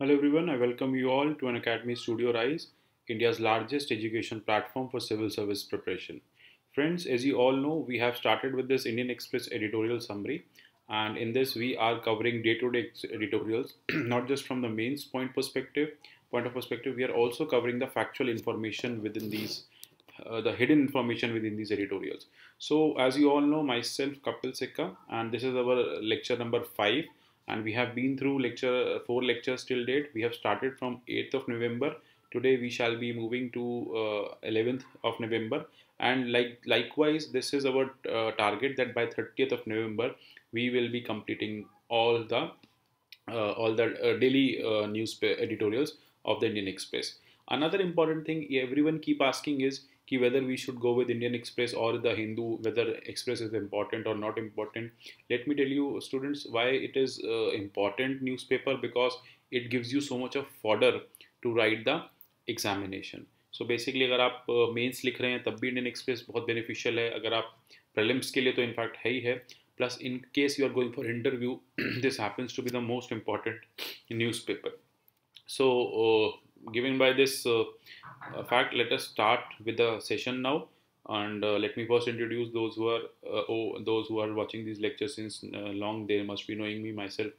Hello everyone, I welcome you all to an Academy Studio Rise, India's largest education platform for civil service preparation. Friends, as you all know, we have started with this Indian Express editorial summary, and in this we are covering day-to-day editorials, not just from the mains point perspective, point of perspective. We are also covering the factual information within these, uh, the hidden information within these editorials. So, as you all know, myself Kapil Sikka, and this is our lecture number five and we have been through lecture four lectures till date. We have started from 8th of november. Today we shall be moving to uh, 11th of november. And like likewise this is our uh, target that by 30th of november we will be completing all the uh, all the uh, daily uh, news editorials of the indian express. Another important thing everyone keep asking is कि whether we should go with Indian Express और the Hindu whether Express is important और not important let me tell you students why it is important news paper because it gives you so much of order to write the examination so basically अगर आप mains लिख रहे हैं, तब भी Indian express बहुत beneficial है। अगर आप प्रलिम्स के लिए तो इनफैक्ट है ही है। Plus in case you are going for interview this happens to be the most important news paper so given by this uh, uh, fact, let us start with the session now. And uh, let me first introduce those who are oh, those who are watching these lectures since long. They must be knowing me myself,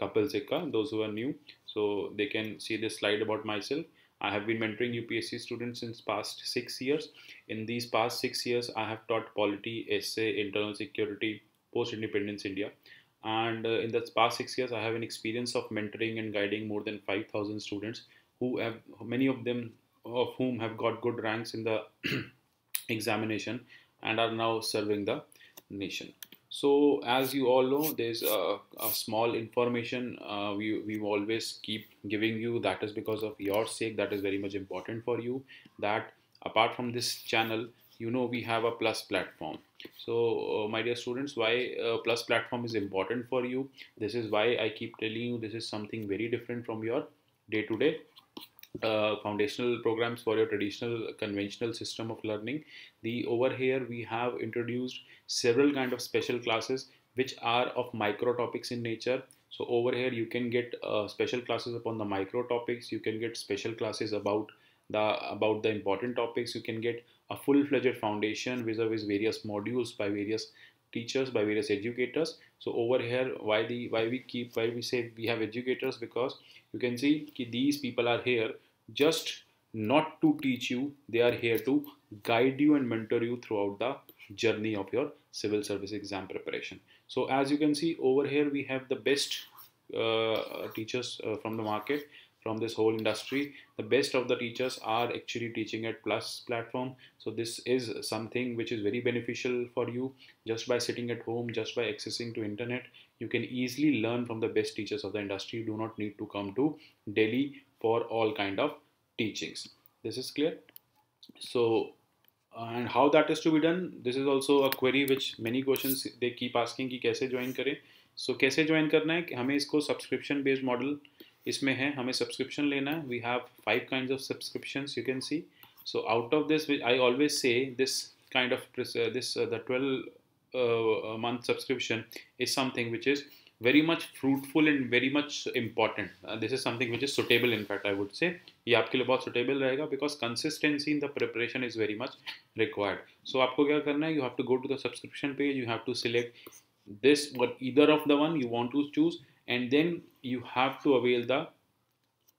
Kapil Sikka. Those who are new, so they can see this slide about myself. I have been mentoring UPSC students since past six years. In these past six years, I have taught polity, essay, internal security, post-independence India. And uh, in the past six years, I have an experience of mentoring and guiding more than 5,000 students who have many of them of whom have got good ranks in the examination and are now serving the nation. So as you all know there's a, a small information uh, we, we always keep giving you. That is because of your sake. That is very much important for you that apart from this channel you know we have a plus platform. So uh, my dear students why uh, plus platform is important for you? This is why i keep telling you this is something very different from your day to day uh, foundational programs for your traditional conventional system of learning. The over here we have introduced several kind of special classes which are of micro topics in nature. So over here you can get uh, special classes upon the micro topics you can get special classes about the about the important topics. You can get a full-fledged foundation vis-a-vis various modules by various teachers by various educators. So over here why the why we keep why we say we have educators? Because you can see these people are here just not to teach you. They are here to guide you and mentor you throughout the journey of your civil service exam preparation. So as you can see over here we have the best uh, teachers uh, from the market from this whole industry. The best of the teachers are actually teaching at plus platform. So this is something which is very beneficial for you. Just by sitting at home just by accessing to internet you can easily learn from the best teachers of the industry. You do not need to come to delhi for all kind of teachings. This is clear? So and how that is to be done? This is also a query which many questions they keep asking ki kaise join kare so kaise join karna hai hame isko subscription based model इसमें है, हमें subscription लेना है। We have five kind of subscription you can see so out of this I always say this kind of this the twelve month subscription is something which is very much fruitful and very much important this is something which is suitable in fact I would say ये आपके लिए बहुत suitable रहेगा because consistency in the preparation is very much required so आपको क्या करना है? You have to go to the subscription page you have to select this what either of the one you want to choose and then you have to avail the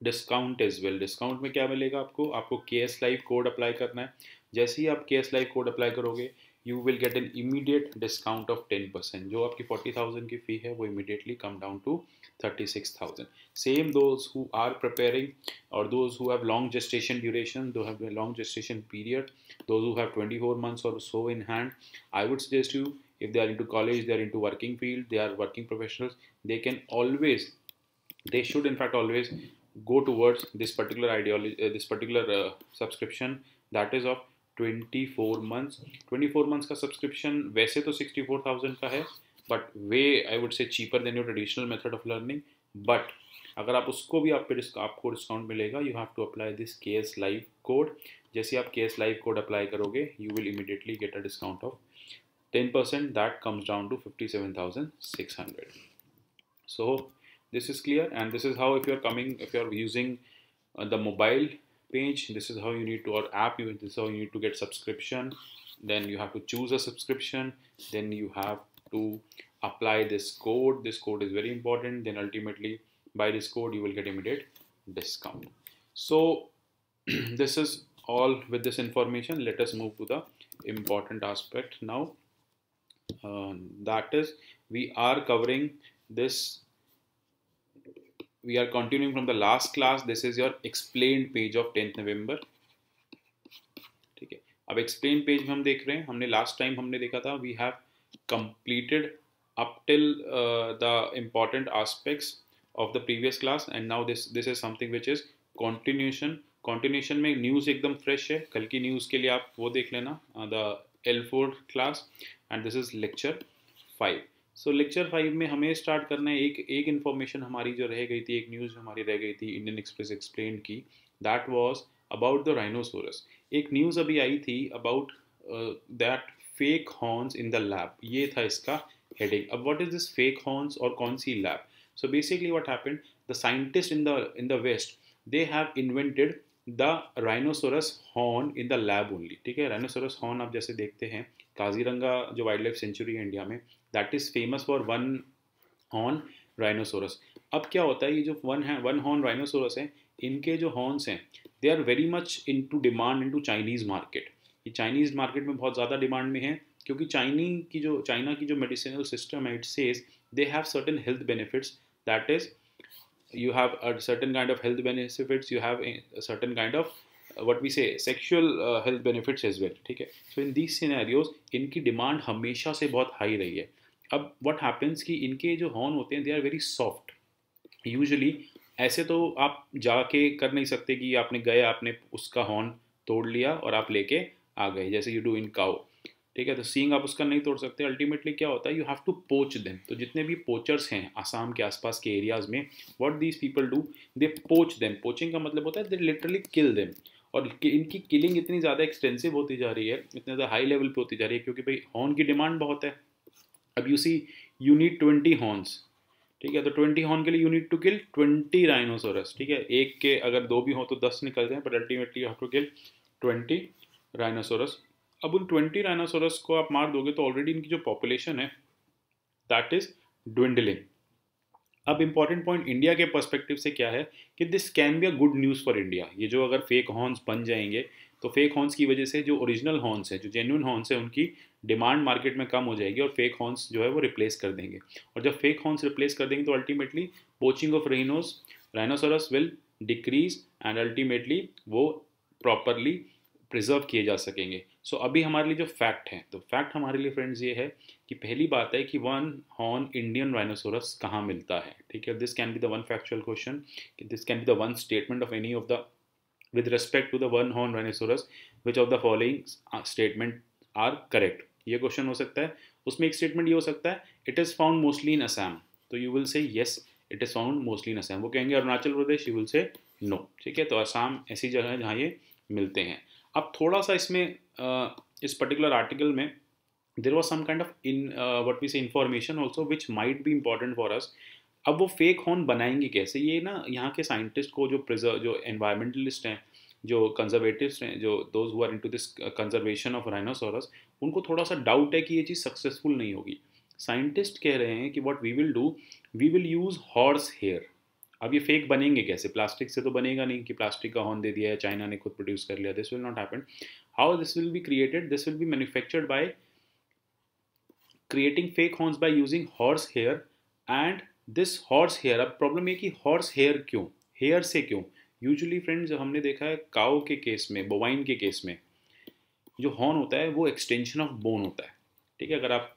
discount is well discount में क्या मिलेगा आपको? आपको के S live code apply करना है। जैसे ही आप K S live code apply करोगे you will get an immediate discount of ten percent जो आपकी फोर्टी थाउज़ेंड की फ़ी है, वो immediately come down to thirty six thousand same those who are preparing और those who have long gestation duration those have long gestation period those who have twenty four months और so in hand I would suggest you if they are into college they are into working field they are working professionals they can always they should in fact always go towards this particular ideology uh, this particular uh, subscription that is of 24 months 24 months का subscription वैसे तो 64000 का है but way I would say cheaper than your traditional method of learning but अगर आप उसको भी आप पे आपको डिस्काउंट मिलेगा you have to apply this K S live code जैसे आप K S live code apply करोगे you will immediately get a discount of 10% that comes down to 57,600 so this is clear and this is how if you're coming if you're using uh, the mobile page this is how you need to or app this is how you need to get subscription. Then you have to choose a subscription. Then you have to apply this code. This code is very important. Then ultimately by this code you will get immediate discount. So this is all with this information. Let us move to the important aspect now Um, that is, we are covering this, we are continuing from the last class. This is your explained page of 10th november. अब explain page हम देख रहे हैं, हमने last time हमने देखा था we have completed up till the important aspects of the previous class and now this this is something which is continuation continuation में न्यूज़ एकदम फ्रेश है। कल की न्यूज़ के लिए आप वो देख लेना the L four class and this is lecture 5 so lecture five में हमें स्टार्ट करना है। एक एक इन्फॉर्मेशन हमारी जो रह गई थी, एक न्यूज़ हमारी रह गई थी इंडियन एक्सप्रेस एक्सप्लेन की। That was about the rhinoceros एक न्यूज़ अभी आई थी about that fake horns in the lab ये था इसका हेडिंग अब what is this fake horns और कौन सी lab so basically what happened the scientist in the in the west they have invented the rhinoceros horn in the lab only ठीक है? Rhinoceros horn आप जैसे देखते हैं काजीरंगा जो वाइल्ड लाइफ सेंचुरी है इंडिया में that is famous for one horn rhinoceros अब क्या होता है, ये जो वन है वन हॉर्न राइनोसोरस है, इनके जो हॉर्न्स हैं they are very much in to demand in to Chinese market ये चाइनीज़ मार्केट में बहुत ज़्यादा डिमांड में है, क्योंकि चाइनी की जो चाइना की जो मेडिसिनल सिस्टम है it says they have certain health benefits that is you have a kind kind of health benefits, you have a certain we say sexual uh, health benefits as well ठीक है? So in these scenarios इनकी demand हमेशा से बहुत high रही है। अब what happens कि इनके जो हॉर्न होते हैं they are very soft usually ऐसे तो आप जाके कर नहीं सकते कि आपने गए आपने उसका हॉर्न तोड़ लिया और आप लेके आ गए जैसे यू डू इन काउ ठीक है? तो सींग आप उसका नहीं तोड़ सकते। अल्टीमेटली क्या होता है? You have to poach them तो जितने भी पोचर्स हैं आसाम के आसपास के एरियाज़ में what these people do they poach them poaching का मतलब होता है दे लिटरली किल देम और इनकी किलिंग इतनी ज़्यादा एक्सटेंसिव होती जा रही है, इतने ज़्यादा हाई लेवल पे होती जा रही है, क्योंकि भाई हॉर्न की डिमांड बहुत है। अब you see you need twenty horns ठीक है? तो ट्वेंटी हॉर्न के लिए you need to kill twenty rhinoceros ठीक है? एक के अगर दो भी हों तो दस निकल जाए but ultimately you to kill twenty rhinoceros अब उन ट्वेंटी राइनोसोरस को आप मार दोगे तो ऑलरेडी इनकी जो पॉपुलेशन है दैट इज़ ड्विंडलिंग अब इंपॉर्टेंट पॉइंट इंडिया के पर्सपेक्टिव से क्या है कि this can be a good news for India ये जो अगर फेक हॉर्न्स बन जाएँगे तो फेक हॉर्न्स की वजह से जो ओरिजिनल हॉर्न्स है, जो जेन्यून हॉर्न्स है, उनकी डिमांड मार्केट में कम हो जाएगी और फेक हॉर्न्स जो है वो रिप्लेस कर देंगे। और जब फेक हॉर्न्स रिप्लेस कर देंगे तो ultimately poaching of rhinos rhinoceros will decrease and ultimately वो प्रॉपरली प्रिजर्व किए जा सकेंगे। सो so, अभी हमारे लिए जो फैक्ट है तो फैक्ट हमारे लिए फ्रेंड्स ये है कि पहली बात है कि वन हॉर्न इंडियन राइनोसोरस कहाँ मिलता है ठीक है? This can be the one factual question this can be the one statement of any of the with respect to the one horn rhinoceros which of the following statement are correct ये question हो सकता है। उसमें एक statement ये हो सकता है it is found mostly in Assam तो you will say yes it is found mostly in Assam वो कहेंगे Arunachal Pradesh you will say no ठीक है? तो असम ऐसी जगह है जहाँ ये मिलते हैं। अब थोड़ा सा इसमें इस पर्टिकुलर आर्टिकल में there was some kind of in what we say information also which might भी इंपॉर्टेंट फॉर अस अब वो फेक हॉर्न बनाएँगे कैसे? ये ना यहाँ के साइंटिस्ट को जो प्रिजर्व जो एनवायरमेंटलिस्ट हैं, जो कंजर्वेटिव्स हैं, जो those who are into this conservation of rhinoceros उनको थोड़ा सा डाउट है कि ये चीज़ सक्सेसफुल नहीं होगी। साइंटिस्ट कह रहे हैं कि what we will do we will use horse hair अब ये फेक बनेंगे कैसे? प्लास्टिक से तो बनेगा नहीं कि प्लास्टिक का हॉर्न दे दिया है, चाइना ने खुद प्रोड्यूस कर लिया this will not happen how this will be created this will be manufactured by creating fake horns by using horse hair and this horse hair अब प्रॉब्लम ये कि हॉर्स हेयर क्यों? हेयर से क्यों? यूजुअली फ्रेंड्स हमने देखा है काओ के केस में बोवाइन के केस में, जो हॉर्न होता है, वो एक्सटेंशन ऑफ़ बोन होता है। ठीक है, अगर आप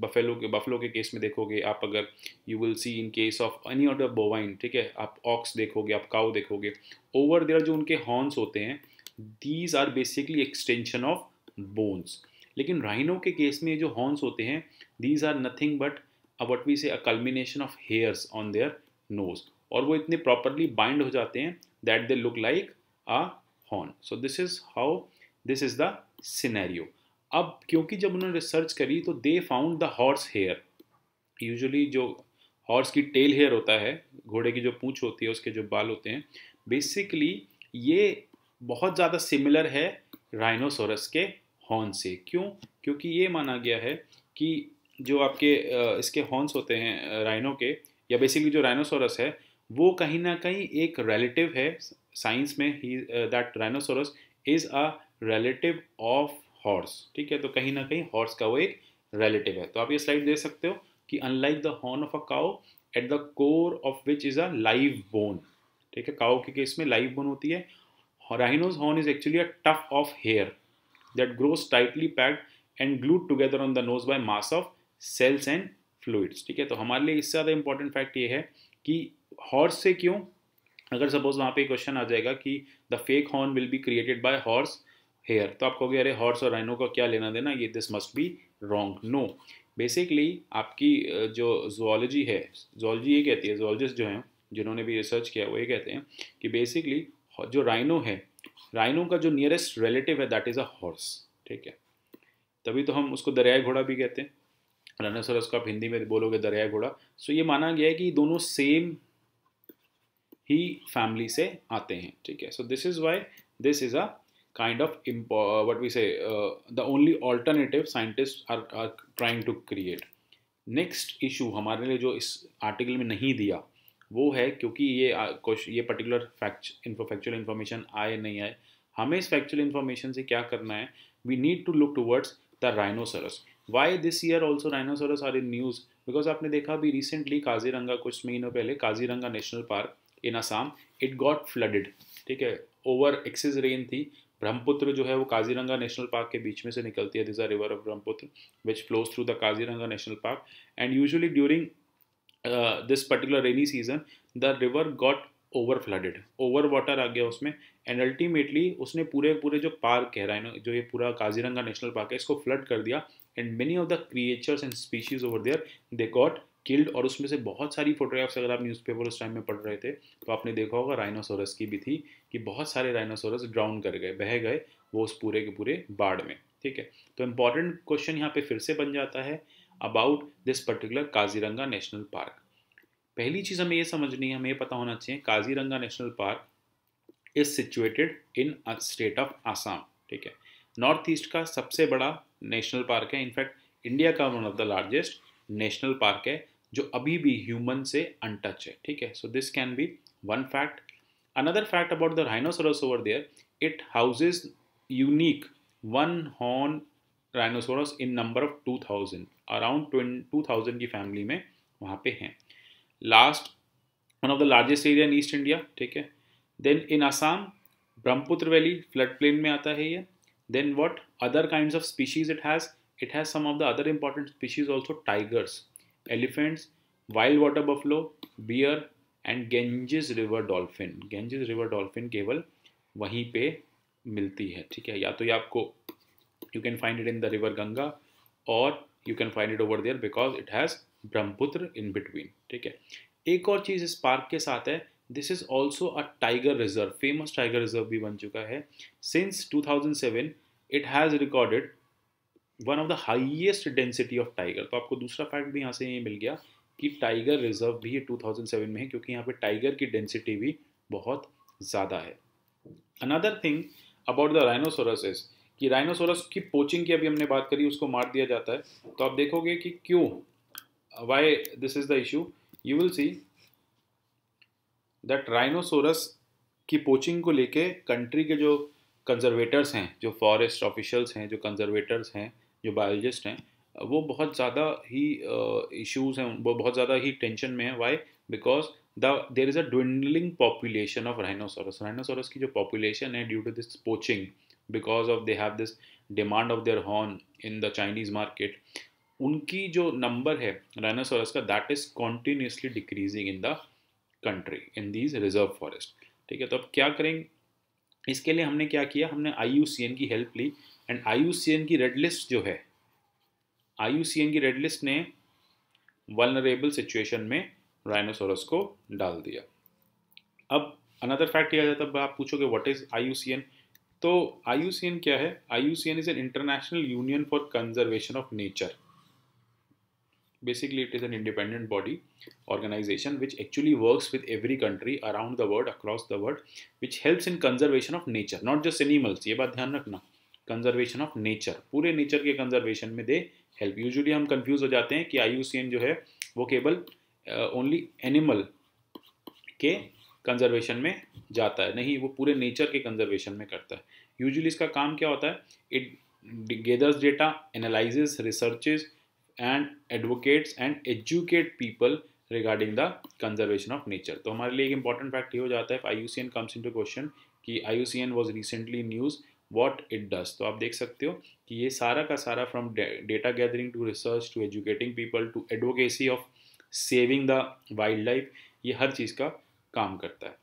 बफेलो के, बफलो के केस में देखोगे, आप अगर you will see in case of any order bovine ठीक है, आप ऑक्स देखोगे, आप काउ देखोगे ओवर देयर जो उनके हॉर्न्स होते हैं these are basically extension of bones लेकिन राइनो के केस में जो हॉर्न्स होते हैं these are nothing but what we say a culmination of hairs on their nose और वो इतने प्रॉपरली बाइंड हो जाते हैं that they look like a horn so this is how this is the scenario अब क्योंकि जब उन्होंने रिसर्च करी तो they found the horse hair usually जो हॉर्स की टेल हेयर होता है, घोड़े की जो पूंछ होती है, उसके जो बाल होते हैं बेसिकली ये बहुत ज़्यादा सिमिलर है राइनोसोरस के हॉर्न से. क्यों? क्योंकि ये माना गया है कि जो आपके इसके हॉर्न्स होते हैं राइनो के, या बेसिकली जो राइनोसोरस है, वो कहीं ना कहीं एक रिलेटिव है. साइंस में ही that rhinoceros is a relative of horse ठीक है? तो कहीं ना कहीं हॉर्स का वो एक रिलेटिव है। तो आप ये स्लाइड दे सकते हो कि unlike the horn of a cow at the core of which is a live bone ठीक है? काओ के केस में लाइव बोन होती है। Rhino's horn is actually a tuft of hair that grows tightly packed and glued together on the nose by mass of cells and fluids ठीक है? तो हमारे लिए इससे ज़्यादा इंपॉर्टेंट फैक्ट ये है कि हॉर्स से क्यों? अगर सपोज़ वहाँ पे क्वेश्चन आ जाएगा कि the fake horn will be created by horse hair तो आप कहोगे अरे हॉर्स और राइनो का क्या लेना देना? ये this must be wrong no basically आपकी जो जोलॉजी है जोलॉजी ये कहती है जोलॉजिस्ट जो हैं, जिन्होंने भी रिसर्च किया, वो ये कहते हैं कि बेसिकली जो राइनो है राइनो का जो नियरेस्ट रिलेटिव है दैट इज़ अ हॉर्स ठीक है? तभी तो हम उसको दरियाई घोड़ा भी कहते हैं। राइनोसरस को आप हिंदी में बोलोगे दरियाई घोड़ा। सो ये माना गया है कि दोनों सेम ही फैमिली से आते हैं। ठीक है? So this is why this is a kind of impo- what we say uh, the only alternative scientists are, are trying to create. Next issue हमारे लिए जो इस आर्टिकल में नहीं दिया वो है क्योंकि ये ये पर्टिकुलर फैक्ट इन्फोफैक्चुअल इन्फॉर्मेशन आए नहीं आए हमें इस फैक्चुअल इन्फॉर्मेशन से क्या करना है? We need to look towards the rhinoceros why this year also rhinoceros are in news because आपने देखा अभी रिसेंटली काजीरंगा कुछ महीनों पहले Kaziranga national park in Assam it got flooded ठीक है ओवर एक्सेस रेन थी ब्रह्मपुत्र जो है वो काजीरंगा नेशनल पार्क के बीच में से निकलती है. This are river of Brahmaputra which flows through the Kaziranga national park and usually during this particular rainy season the river got over flooded over water आ गया उसमें. एंड अल्टीमेटली उसने पूरे पूरे जो पार्क कह रहा है राइनो जो ये पूरा काजीरंगा नेशनल पार्क है, इसको फ्लड कर दिया. And many of the creatures and species over there they got killed और उसमें से बहुत सारी फोटोग्राफ्स अगर आप न्यूज़पेपर उस टाइम में पढ़ रहे थे तो आपने देखा होगा राइनोसोरस की भी थी कि बहुत सारे राइनोसोरस ड्राउन कर गए, बह गए वो उस पूरे के पूरे बाढ़ में, ठीक है? तो इंपॉर्टेंट क्वेश्चन यहाँ पे फिर से बन जाता है about this particular Kaziranga national park पहली चीज़ हमें ये समझनी है, हमें ये पता होना चाहिए, Kaziranga national park is situated in state of Assam ठीक है? नॉर्थ ईस्ट का सबसे बड़ा नेशनल पार्क है इनफैक्ट इंडिया का one of the largest national park है जो अभी भी ह्यूमन से अनटच है, ठीक है? So this can be one fact another fact about the rhinoceros over there it houses unique one horn rhinoceros in number of two thousand around two thousand की family में वहाँ पे हैं। Last one of the largest area in east India ठीक है? Then in Assam Brahmaputra valley flood plain में आता है ये। Then what other kind of species it has it has some of the other important species also tigers elephants, wild water buffalo, bear and Ganges river dolphin Ganges river dolphin केवल वहीं पे मिलती है ठीक है? या तो ये आपको you can find it in the river Ganga और you can find it over there because it has Brahmaputra in between ठीक है? एक और चीज़ इस पार्क के साथ है this is also a tiger reserve famous tiger reserve भी बन चुका है। Since 2007 it has recorded one of the highest density of tiger तो आपको दूसरा फैक्ट भी यहाँ से ये मिल गया कि टाइगर रिज़र्व भी ये 2007 में है, क्योंकि यहाँ पे टाइगर की डेंसिटी भी बहुत ज़्यादा है। Another thing about the rhinoceros is कि राइनोसोरस की पोचिंग की अभी हमने बात करी, उसको मार दिया जाता है। तो आप देखोगे कि क्यों? Why this is the issue you will see that rhinoceros की पोचिंग को लेके कंट्री के जो कंजर्वेटर्स हैं, जो फॉरेस्ट ऑफिशियल्स हैं, जो कंजर्वेटर्स हैं जो बायोलॉजिस्ट हैं, वो बहुत ज़्यादा ही इश्यूज़ हैं, वो बहुत ज़्यादा ही टेंशन में है. Why because the there is a dwindling population of rhinoceros rhinoceros की जो पॉपुलेशन है due to this poaching because of they have this demand of their horn in the Chinese market उनकी जो नंबर है rhinoceros का that is continuously decreasing in the country in these reserve forest ठीक है तो अब क्या करेंगे? इसके लिए हमने क्या किया? हमने आईयूसीएन की हेल्प ली। एंड IUCN की रेड लिस्ट जो है आई की रेड लिस्ट ने वनरेबल सिचुएशन में राइनोसोरस को डाल दिया। अब अनदर फैक्ट किया जाता है आप पूछोगे व्हाट इज़ IUCN तो IUCN क्या है? I U C N is an International Union for Conservation of Nature basically it is an independent body organization which actually work with every country around the world across the world which helps in conservation of nature not just animals ये बात ध्यान रखना। Conservation of nature पूरे nature के conservation में they help usually हम confuse हो जाते हैं कि आई जो है, वो केवल ओनली एनिमल के कंजर्वेशन में जाता है, नहीं, वो पूरे नेचर के कंजर्वेशन में करता है। यूजुअली इसका काम क्या होता है? It gathers data analyses researches and advocates and educate people regarding the conservation of nature तो हमारे लिए एक इंपॉर्टेंट फैक्ट ये हो जाता है I U C N comes into question कि I U C N was recently news what it does तो आप देख सकते हो कि ये सारा का सारा from data gathering to research to educating people to advocacy of saving the wildlife ये हर चीज़ का काम करता है।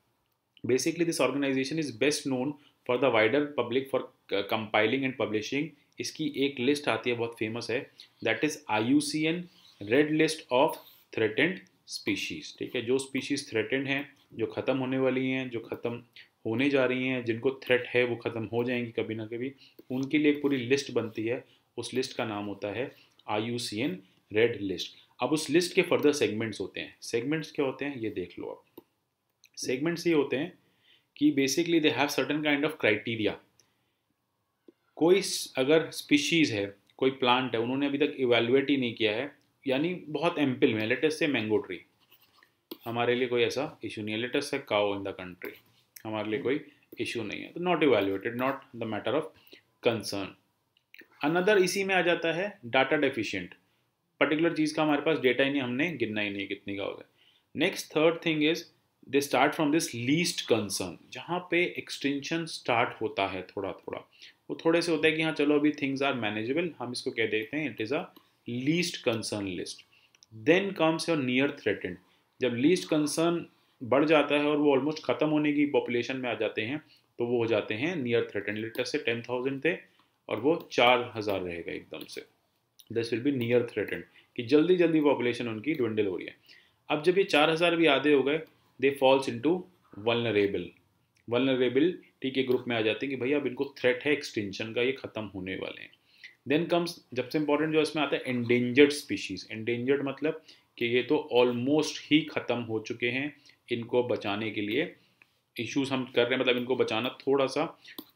Basically this organization is best known for the wider public for compiling and publishing इसकी एक लिस्ट आती है, बहुत फ़ेमस है। That is I U C N red list of threatened species ठीक है? जो स्पीशीज़ थ्रेटेंड हैं, जो ख़त्म होने वाली हैं, जो ख़त्म होने जा रही हैं, जिनको थ्रेट है, वो ख़त्म हो जाएँगी कभी ना कभी। उनके लिए एक पूरी लिस्ट बनती है। उस लिस्ट का नाम होता है I U C N red list अब उस लिस्ट के फर्दर सेगमेंट्स होते हैं। सेगमेंट्स क्या होते हैं? ये देख लो आप। सेगमेंट्स ये होते हैं कि basically they have certain kind of criteria कोई अगर स्पीशीज़ है, कोई प्लांट है, उन्होंने अभी तक इवेलुएट ही नहीं किया है, यानी बहुत एम्पल में लेटेस्ट से मैंगो ट्री हमारे लिए कोई ऐसा इशू नहीं है। लेटेस्ट से काओ इन द कंट्री हमारे लिए कोई इशू नहीं है। तो not evaluated not the matter of concern another इसी में आ जाता है डाटा डेफिशिएंट पर्टिकुलर चीज़ का हमारे पास डेटा ही नहीं, हमने गिनना ही नहीं कितनी का होगा next third thing is they start from this least concern जहाँ पे एक्सटेंशन स्टार्ट होता है थोड़ा थोड़ा वो थोड़े से होता है कि हाँ चलो अभी थिंग्स आर मैनेजेबल हम इसको कह देते हैं it is a least concern list then comes your near threatened जब लीस्ट कंसर्न बढ़ जाता है और वो ऑलमोस्ट ख़त्म होने की पॉपुलेशन में आ जाते हैं तो वो हो जाते हैं नियर थ्रेटन लिटर से टेन थाउज़ेंड थे और वो चार हज़ार रहेगा एकदम से. This will be near threaten कि जल्दी जल्दी पॉपुलेशन उनकी ड्वेंडल हो रही है. अब जब ये चार हज़ार भी आधे हो गए they falls into vulnerable vulnerability के ग्रुप में आ जाते हैं कि भैया अब इनको थ्रेट है एक्सटेंशन का, ये ख़त्म होने वाले हैं. देन कम्स जब से इंपॉर्टेंट जो इसमें आता है एंडेंजर्ड स्पीशीज़ एंडेंजर्ड मतलब कि ये तो ऑलमोस्ट ही ख़त्म हो चुके हैं. इनको बचाने के लिए इश्यूज़ हम कर रहे हैं। मतलब इनको बचाना थोड़ा सा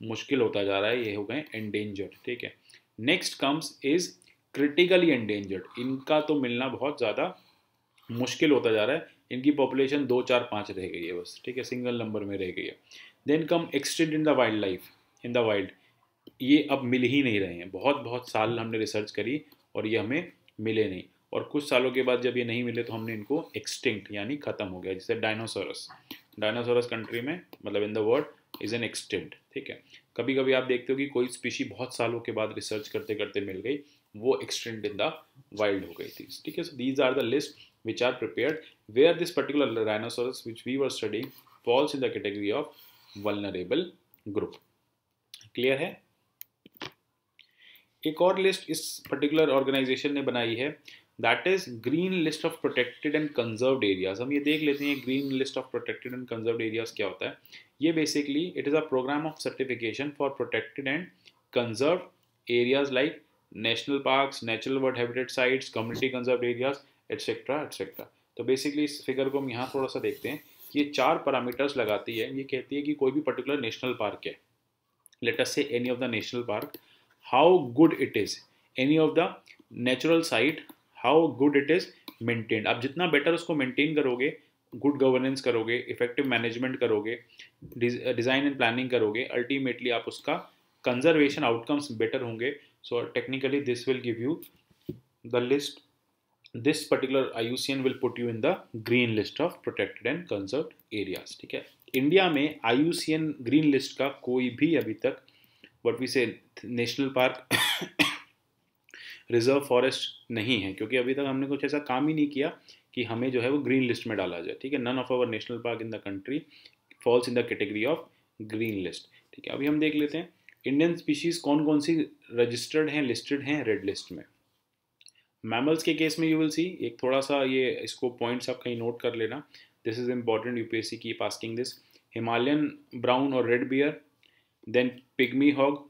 मुश्किल होता जा रहा है, ये हो गए एंडेंजर्ड ठीक है। Next comes is critically endangered इनका तो मिलना बहुत ज़्यादा मुश्किल होता जा रहा है। इनकी पॉपुलेशन दो, चार, पाँच रह गई है बस, ठीक है सिंगल नंबर में रह गई है। Then come extinct in the wild life in the wild ये अब मिल ही नहीं रहे हैं। बहुत बहुत साल हमने रिसर्च करी और ये हमें मिले नहीं। और कुछ सालों के बाद जब ये नहीं मिले तो हमने इनको एक्सटिंक्ट यानी ख़त्म हो गया, जैसे डायनासोरस डायनासोरस कंट्री में मतलब in the world is an extinct ठीक है? कभी कभी आप देखते हो कि कोई स्पीशी बहुत सालों के बाद रिसर्च करते करते मिल गई, वो एक्सटेंट इन द वाइल्ड हो गई थी। ठीक है? So these are the list which are prepared where this particular dinosaurs which we were studying falls in the category of vulnerable group clear है? एक और लिस्ट इस पर्टिकुलर ऑर्गेनाइजेशन ने बनाई है that is green list of protected and conserve areas हम ये देख लेते हैं green list of protected and conserve areas क्या होता है। ये basically it is a programme of certification for protected and conserve areas like national parks natural world habitat sites community conserve areas etcetera etcetera तो basically इस figure को हम यहाँ थोड़ा सा देखते हैं। कि ये चार पैरामीटर्स लगाती है। ये कहती है कि कोई भी पर्टिकुलर नेशनल पार्क है। Let us say any of the national park how good it is any of the natural site how good it is maintained आप जितना बेटर उसको मेंटेन करोगे गुड गवर्नेंस करोगे इफ़ेक्टिव मैनेजमेंट करोगे design and planning करोगे ultimately आप उसका conservation outcomes better होंगे. So technically this will give you the list this particular I U C N will put you in the green list of protected and conserve areas ठीक है? India में N green list का कोई भी अभी तक what we say national park reserve forest नहीं है, क्योंकि अभी तक हमने कुछ ऐसा काम ही नहीं किया कि हमें जो है वो ग्रीन लिस्ट में डाला जाए, ठीक है? None of our national park in the country falls in the category of green list ठीक है? अभी हम देख लेते हैं इंडियन स्पीशीज़ कौन कौन सी रजिस्टर्ड हैं लिस्टेड हैं रेड लिस्ट में? मैमल्स के केस में यू विल सी एक थोड़ा सा ये इसको पॉइंट्स आप कहीं नोट कर लेना दिस इज़ इंपॉर्टेंट यूपीएससी की आस्किंग दिस हिमालयन ब्राउन और red bear then pygmy hog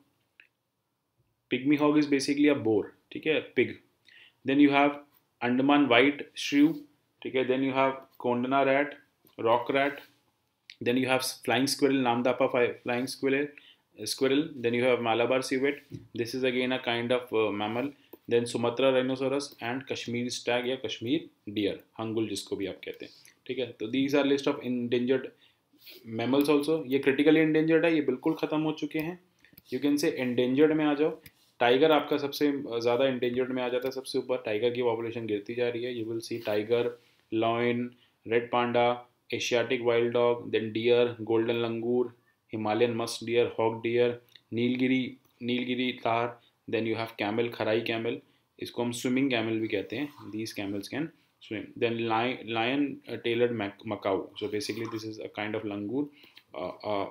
pygmy hog is basically a boar ठीक है? Pig then you have Andaman white shrew ठीक है? Then you have Kondana rat rock rat then you have flying squirrel Namdapha flying squirrel squirrel then you have Malabar civet this is again a kind of mammal then Sumatra rhinoceros and Kashmir stag या Kashmir dear hangul जिसको भी आप कहते हैं, ठीक है? तो these are list of endangered mammals also ये क्रिटिकली इंडेंजर्ड है, ये बिल्कुल खत्म हो चुके हैं। यू कैन से इंडेंजर्ड में आ जाओ। टाइगर आपका सबसे ज़्यादा इंडेंजर्ड में आ जाता है सबसे ऊपर। टाइगर की पॉपुलेशन गिरती जा रही है। You will see tiger lion red panda Asiatic wild dog then deer golden langur Himalayan musk deer hog deer Nilgiri Nilgiri tahr then you have camel Kharai camel इसको हम स्विमिंग कैमल भी कहते हैं। These camels can swim. Then lion, lion this is a kind of langur uh, uh,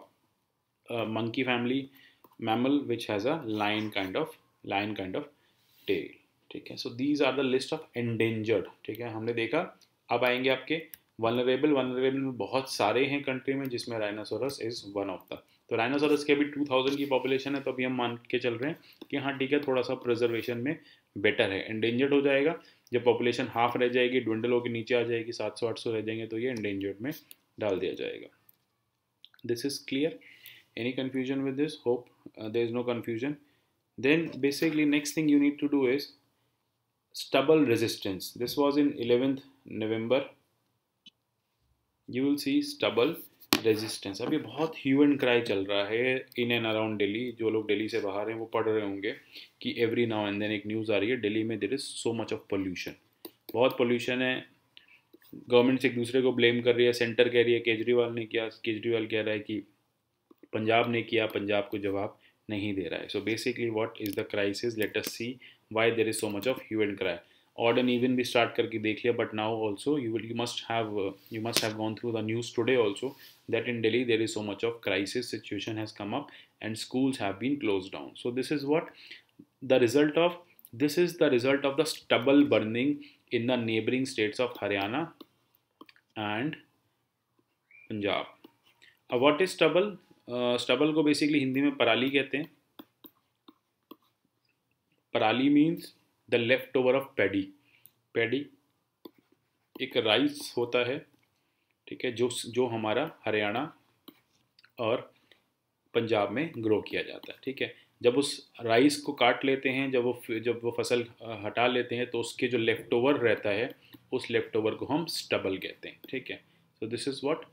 a monkey family mammal which has a lion kind of lion kind of tail ठीक है? So these are the list of endangered ठीक है? हमने देखा, अब आएँगे आपके vulnerable vulnerable में बहुत सारे हैं कंट्री में जिसमें rhinoceros is one of the तो राइनासोरस के अभी टू थाउज़ेंड की पॉपुलेशन है तो अभी हम मान के चल रहे हैं कि हाँ ठीक है थोड़ा सा प्रिजर्वेशन में बेटर है। एंडेंजर्ड हो जाएगा। जब पॉपुलेशन हाफ़ रह जाएगी ड्विंडल होकर नीचे आ जाएगी, सात सौ, आठ सौ रह जाएँगे तो ये एंडेंजर्ड में डाल दिया जाएगा। This is clear any confusion with this hope there is no confusion then basically next thing you need to do is stubble resistance this was in eleventh November you will see stubble resistance अभी बहुत ह्यू and cry चल रहा है in and around Delhi जो लोग दिल्ली से बाहर हैं, वो पढ़ रहे होंगे कि एवरी नाउ एंड देन एक न्यूज़ आ रही है दिल्ली में there is so much of pollution बहुत पोल्यूशन है. गवर्नमेंट से एक दूसरे को ब्लेम कर रही है. सेंटर कह रही है, केजरीवाल ने किया, केजरीवाल कह रहा है कि पंजाब ने किया, पंजाब को जवाब. नहीं दे रहा है। So basically what is the crisis let us see why there is so much of hue and cry odd and even भी स्टार्ट करके देख लिया but now also you must have you must have gone through the news today also that in Delhi there is so much of crisis situation has come up and schools have been close down so this is what the result of this is the result of the stubble burning in the neighbouring states of Haryana and Punjab what is stubble stubble को basically Hindi में पराली कहते हैं। Parali means the left over of paddy paddy एक rice होता है, ठीक है, जो जो हमारा हरियाणा और पंजाब में ग्रो किया जाता है, ठीक है। जब उस राइस को काट लेते हैं, जब वो जब वो फ़सल हटा लेते हैं तो उसके जो लेफ़्ट ओवर रहता है, उस लेफ़्ट ओवर को हम स्टबल कहते हैं, ठीक है। सो दिस इज़ व्हाट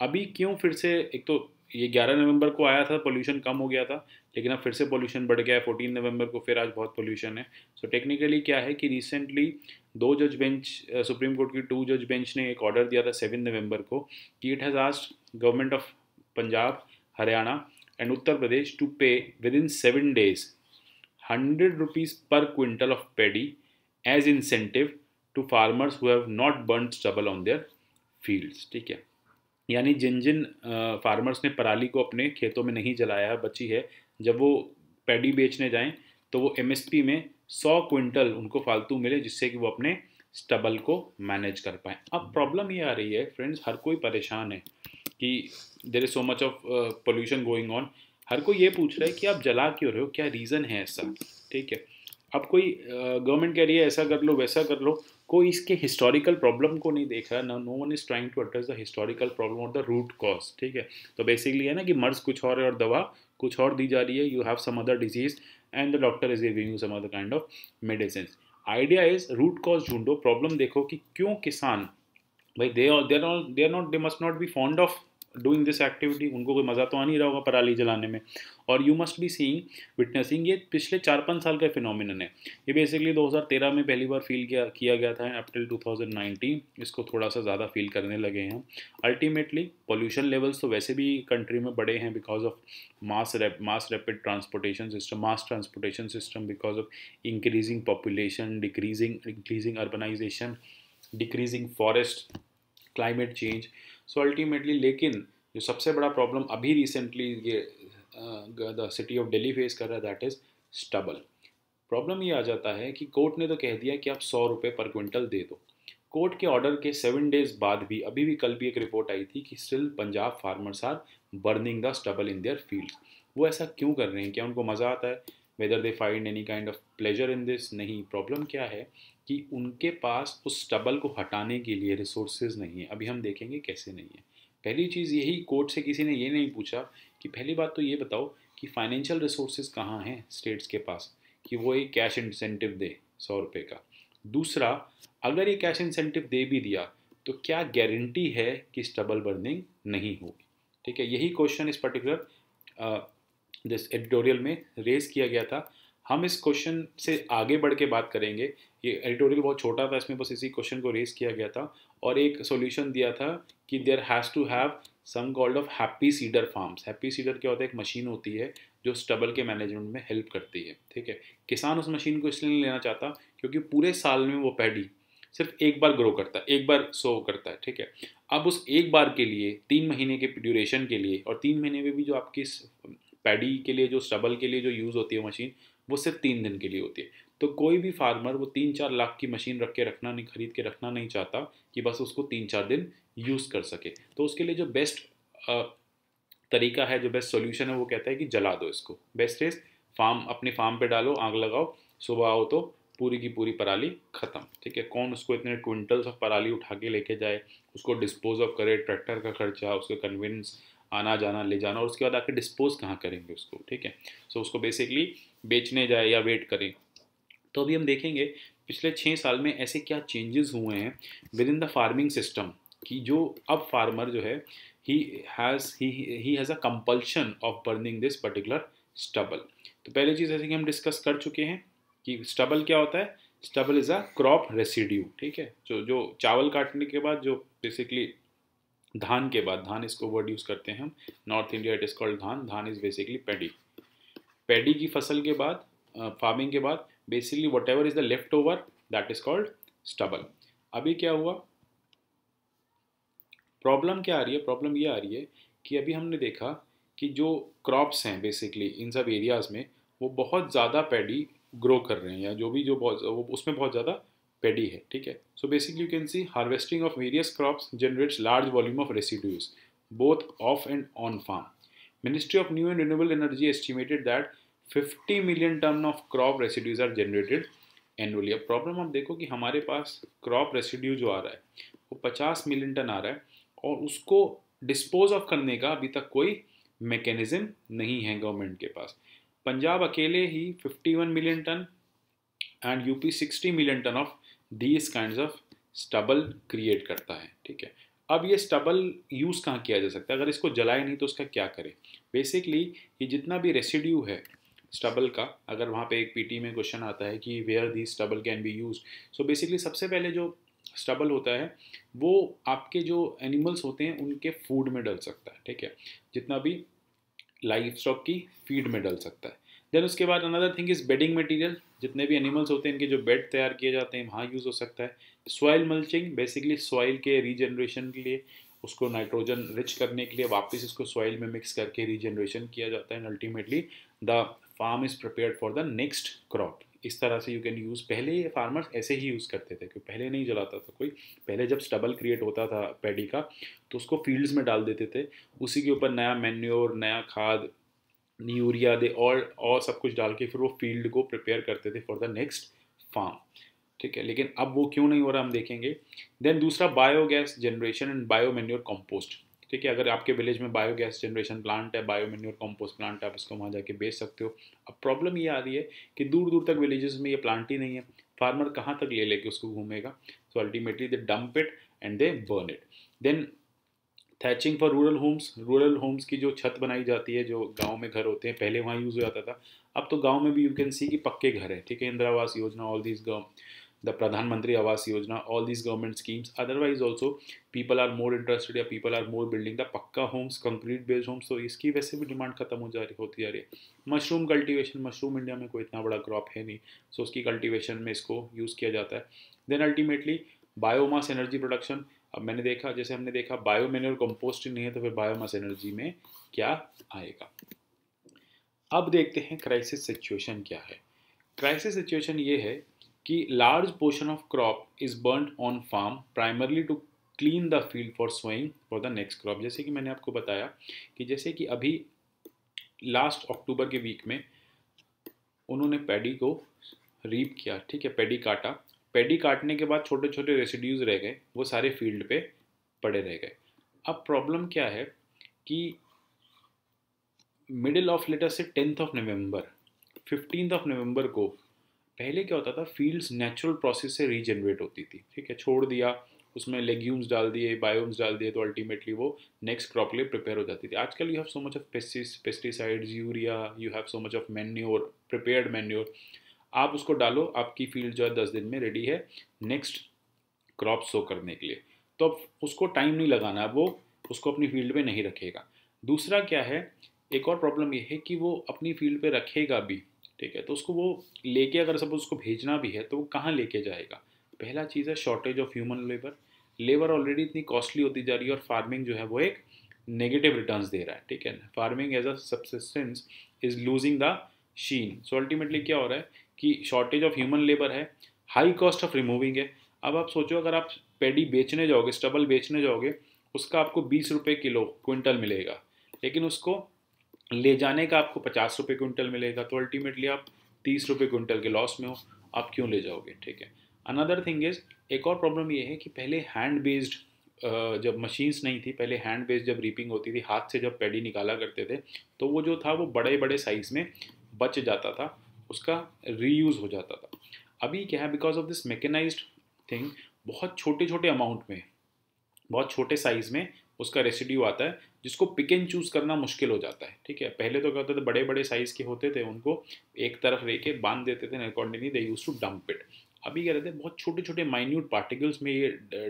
अभी क्यों फिर से, एक तो ये 11 नवंबर को आया था पोल्यूशन कम हो गया था लेकिन अब फिर से पोल्यूशन बढ़ गया है। फोर्टीन नवंबर को फिर आज बहुत पोल्यूशन है। सो so, टेक्निकली क्या है कि रिसेंटली दो जज बेंच सुप्रीम कोर्ट की टू जज बेंच ने एक ऑर्डर दिया था सेवन नवंबर को कि it has asked government of Punjab Haryana and Uttar Pradesh to pay within seven days hundred rupees per quintal of paddy as incentive to farmers who have not burn stubble on their fields ठीक है। यानी जिन जिन farmers ने पराली को अपने खेतों में नहीं जलाया बची है जब वो पैडी बेचने जाएँ तो वो एमएसपी में सौ क्विंटल उनको फालतू मिले जिससे कि वो अपने स्टबल को मैनेज कर पाएँ। अब प्रॉब्लम ये आ रही है फ्रेंड्स हर कोई परेशान है कि there is so much of pollution going on हर कोई ये पूछ रहा है कि आप जला क्यों रहे हो? क्या रीज़न है ऐसा? ठीक है। अब कोई गवर्नमेंट कह रही है ऐसा कर लो वैसा कर लो। कोई इसके हिस्टोरिकल प्रॉब्लम को नहीं देख रहा ना no one is trying to address the historical problem और द रूट कॉज ठीक है? तो बेसिकली है ना कि मर्ज कुछ और है और दवा कुछ और दी जा रही है you have some other disease and the doctor is giving you some other kind of medicine idea is root cause ढूंढो प्रॉब्लम देखो कि क्यों किसान, भाई they are they are not they must not be fond of doing this activity उनको कोई मज़ा तो आ नहीं रहा होगा पराली जलाने में। और you must be seeing witnessing ये पिछले चार पाँच साल का फिनोमिनन है। ये बेसिकली 2013 में पहली बार फील किया किया गया था अप्रैल 2019 इसको थोड़ा सा ज़्यादा फील करने लगे हैं। अल्टीमेटली पोल्यूशन लेवल्स तो वैसे भी कंट्री में बड़े हैं because of mass mass rapid transportation system mass transportation system because of increasing population decreasing increasing urbanisation decreasing forest climate change so ultimately लेकिन जो सबसे बड़ा प्रॉब्लम अभी रिसेंटली ये the city of Delhi face कर रहा है दैट इज़ स्टबल प्रॉब्लम ये आ जाता है कि कोर्ट ने तो कह दिया कि आप सौ रुपये पर क्विंटल दे दो। कोर्ट के ऑर्डर के सेवन डेज़ बाद भी, अभी भी कल भी एक रिपोर्ट आई थी कि still Punjab farmers are burning the stubble in their field वो ऐसा क्यों कर रहे हैं? क्या उनको मज़ा आता है? Whether they find any kind of pleasure in this नहीं। प्रॉब्लम क्या है कि उनके पास उस स्टबल को हटाने के लिए रिसोर्सेज नहीं है। अभी हम देखेंगे कैसे नहीं है। पहली चीज़ यही, कोर्ट से किसी ने ये नहीं पूछा कि पहली बात तो ये बताओ कि फाइनेंशियल रिसोर्सेज कहाँ हैं स्टेट्स के पास? कि वो एक कैश इंसेंटिव दे सौ रुपये का। दूसरा, अगर ये कैश इंसेंटिव दे भी दिया तो क्या गारंटी है कि स्टबल बर्निंग नहीं होगी? ठीक है, यही क्वेश्चन इस पर्टिकुलर दिस एडिटोरियल में रेज किया गया था। हम इस क्वेश्चन से आगे बढ़ के बात करेंगे। ये एडिटोरियल बहुत छोटा था, इसमें बस इसी क्वेश्चन को रेज किया गया था और एक सोल्यूशन दिया था कि there has to have some called of happy seeder farms happy seeder क्या होता है? एक मशीन होती है जो स्टबल के मैनेजमेंट में हेल्प करती है, ठीक है? किसान उस मशीन को इसलिए नहीं लेना चाहता क्योंकि पूरे साल में वो पैडी सिर्फ़ एक बार ग्रो करता है, एक बार सो करता है, ठीक है? अब उस एक बार के लिए, तीन महीने के ड्यूरेशन के लिए और तीन महीने में भी जो आपकी पैडी के लिए, जो स्टबल के लिए जो यूज़ होती है मशीन वो सिर्फ़ तीन दिन के लिए होती है। तो कोई भी फार्मर वो तीन चार लाख की मशीन रख के रखना नहीं, खरीद के रखना नहीं चाहता कि बस उसको तीन चार दिन यूज़ कर सके। तो उसके लिए जो बेस्ट तरीका है, जो बेस्ट सोल्यूशन है, वो कहता है कि जला दो इसको। बेस्ट इज़ फार्म, अपने फार्म पे डालो, आग लगाओ, सुबह आओ तो पूरी की पूरी पराली ख़त्म, ठीक है? कौन उसको इतने क्विंटल्स ऑफ़ पराली उठा के लेके जाए, उसको डिस्पोज ऑफ़ करे, ट्रैक्टर का खर्चा, उसके कन्वीनस आना जाना ले जाना और उसके बाद आके डिस्पोज कहाँ करेंगे उसको, ठीक है? सो उसको बेसिकली बेचने जाए या वेट करें। तो अभी हम देखेंगे, पिछले छः साल में ऐसे क्या चेंजेस हुए हैं within the farming system कि जो अब फार्मर जो है ही has he has a compulsion of burning this particular stubble तो पहली चीज़ ऐसे कि हम डिस्कस कर चुके हैं कि स्टबल क्या होता है? Stubble is a crop residue ठीक है? जो जो चावल काटने के बाद जो बेसिकली धान के बाद, धान इसको वर्ड यूज़ करते हैं हम। North India it is called dhan. Dhan is basically paddy paddy की फ़सल के बाद फ़ार्मिंग के बाद basically whatever is the left over that is called stubble अभी क्या हुआ? प्रॉब्लम क्या आ रही है? प्रॉब्लम ये आ रही है कि अभी हमने देखा कि जो क्रॉप्स हैं बेसिकली इन सब एरियाज़ में, वो बहुत ज़्यादा पैडी ग्रो कर रहे हैं, या जो भी जो बहुत, वो उसमें बहुत ज़्यादा पैडी है, ठीक है? So basically you can see harvesting of various crops generates large volume of residues both of and on farm ministry of new and renewable energy estimated that 50 million ton of crop residues are generated annually अब problem आप देखो कि हमारे पास crop residue जो आ रहा है, वो 50 million ton आ रहा है और उसको डिस्पोज ऑफ़ करने का अभी तक कोई मैकेनिज्म नहीं है गवर्नमेंट के पास। पंजाब अकेले ही 51 million ton and UP 60 million ton of these kind of stubble create करता है, ठीक है? अब ये स्टबल यूज़ कहाँ किया जा सकता है? अगर इसको जलाए नहीं तो उसका क्या करें? बेसिकली ये जितना भी रेसिड्यू है स्टबल का, अगर वहाँ पे एक पीटी में क्वेश्चन आता है कि where the stubble can be use so basically सबसे पहले जो स्टबल होता है, वो आपके जो एनिमल्स होते हैं, उनके फ़ूड में डल सकता है, ठीक है? जितना भी लाइफ स्टॉक की फ़ीड में डल सकता है। देन उसके बाद another thing is bedding material जितने भी एनिमल्स होते हैं, इनके जो बेड तैयार किए जाते हैं, वहाँ यूज़ हो सकता है। सॉइल मल्चिंग बेसिकली सॉइल के रीजनरेशन के लिए, उसको नाइट्रोजन रिच करने के लिए वापस इसको सॉइल में मिक्स करके रीजनरेशन किया जाता है। And ultimately the farm is prepare for the next crop इस तरह से यू कैन यूज़ पहले ये फार्मर्स ऐसे ही यूज़ करते थे क्योंकि पहले नहीं जलाता था कोई। पहले जब स्टबल क्रिएट होता था पैडी का तो उसको फील्ड्स में डाल देते थे। उसी के ऊपर नया मेन्योर नया खाद यूरिया दे और और सब कुछ डाल के फिर वो फ़ील्ड को प्रिपेयर करते थे फॉर द नेक्स्ट फार्म ठीक है, लेकिन अब वो क्यों नहीं हो रहा हम देखेंगे। देन दूसरा biogas generation and bio manure compost ठीक है, अगर आपके विलेज में बायोगैस जनरेशन प्लांट है बायो मेन्योर कॉम्पोस्ट प्लांट है आप इसको वहाँ जाके बेच सकते हो। अब प्रॉब्लम ये आ रही है कि दूर दूर तक विलेजेस में ये प्लांट ही नहीं है। फार्मर कहाँ तक ले लेके उसको घूमेगा? So ultimately they dump it and they burn it then thatching for rural homes rural homes की जो छत बनाई जाती है, जो गाँव में घर होते हैं, पहले वहाँ यूज़ हो जाता था। अब तो गाँव में भी यू कैन सी कि पक्के घर है, ठीक है? इंदिरा आवास योजना ऑल गाँव the Pradhanmantri Awas Yojana all these government schemes otherwise also people are more interested या people are more building the pakka homes concrete based homes तो इसकी वैसे भी डिमांड खत्म हो जा रही, होती जा रही है। मशरूम कल्टीवेशन मशरूम इंडिया में कोई इतना बड़ा क्रॉप है नहीं सो so उसकी कल्टीवेशन में इसको यूज़ किया जाता है। Then ultimately biomass energy production अब मैंने देखा, जैसे हमने देखा बायो मेन्योर कंपोस्ट नहीं है तो फिर बायोमास एनर्जी में क्या आएगा? अब देखते हैं क्राइसिस सिचुएशन क्या है। क्राइसिस सिचुएशन ये है कि large portion of crop is burn on farm primarily to clean the field for sowing for the next crop जैसे कि मैंने आपको बताया कि जैसे कि अभी लास्ट अक्टूबर के वीक में उन्होंने पैडी को रीप किया, ठीक है पैडी काटा। पैडी काटने के बाद छोटे छोटे रेसिड्यूज रह गए, वो सारे फ़ील्ड पे पड़े रह गए। अब प्रॉब्लम क्या है कि मिडिल ऑफ़ लेटर से tenth of November fifteenth of November को पहले क्या होता था फील्ड्स नेचुरल प्रोसेस से रीजनरेट होती थी। ठीक है, छोड़ दिया, उसमें लेग्यूम्स डाल दिए बायोम्स डाल दिए तो अल्टीमेटली वो नेक्स्ट क्रॉप के लिए प्रिपेयर हो जाती थी। आजकल you have so much of pesticides urea you have so much of manure prepared manure आप उसको डालो, आपकी फ़ील्ड जो है दस दिन में रेडी है। नेक्स्ट क्रॉप सो करने के लिए। तो अब उसको टाइम नहीं लगाना, वो उसको अपनी फ़ील्ड में नहीं रखेगा। दूसरा क्या है, एक और प्रॉब्लम ये है कि वो अपनी फ़ील्ड पे रखेगा भी, ठीक है? तो उसको वो लेके अगर सपोज़ उसको भेजना भी है तो वो कहाँ लेके जाएगा? पहला चीज़ है shortage of human labour labour already इतनी कॉस्टली होती जा रही है और फ़ार्मिंग जो है वो एक नेगेटिव रिटर्न्स दे रहा है, ठीक है farming as a subsistence is losing the sheen so ultimately क्या हो रहा है कि शॉर्टेज ऑफ़ ह्यूमन लेबर है हाई कॉस्ट ऑफ़ रिमूविंग है। अब आप सोचो, अगर आप पेडी बेचने जाओगे स्टबल बेचने जाओगे, उसका आपको बीस रुपये किलो क्विंटल मिलेगा। लेकिन उसको ले जाने का आपको पचास रुपये क्विंटल मिलेगा। तो अल्टीमेटली आप तीस रुपये क्विंटल के लॉस में हो, आप क्यों ले जाओगे? ठीक है। अनदर थिंग इज़ एक और प्रॉब्लम ये है कि पहले हैंड बेस्ड जब मशीन्स नहीं थी, पहले हैंड बेस्ड जब रीपिंग होती थी, हाथ से जब पैडी निकाला करते थे तो वो जो था, वो बड़े बड़े साइज़ में बच जाता था। उसका रीयूज़ हो जाता था। अभी क्या है because of this mechanised thing बहुत छोटे छोटे अमाउंट में, बहुत छोटे साइज़ में उसका रेसिड्यू आता है, जिसको पिक एंड चूज़ करना मुश्किल हो जाता है। ठीक है, पहले तो क्या होता था बड़े बड़े साइज़ के होते थे उनको, एक तरफ़ रह के बाँध देते थे accordingly they use to dump it अभी क्या रहते हैं, बहुत छोटे छोटे माइन्यूट पार्टिकल्स में ये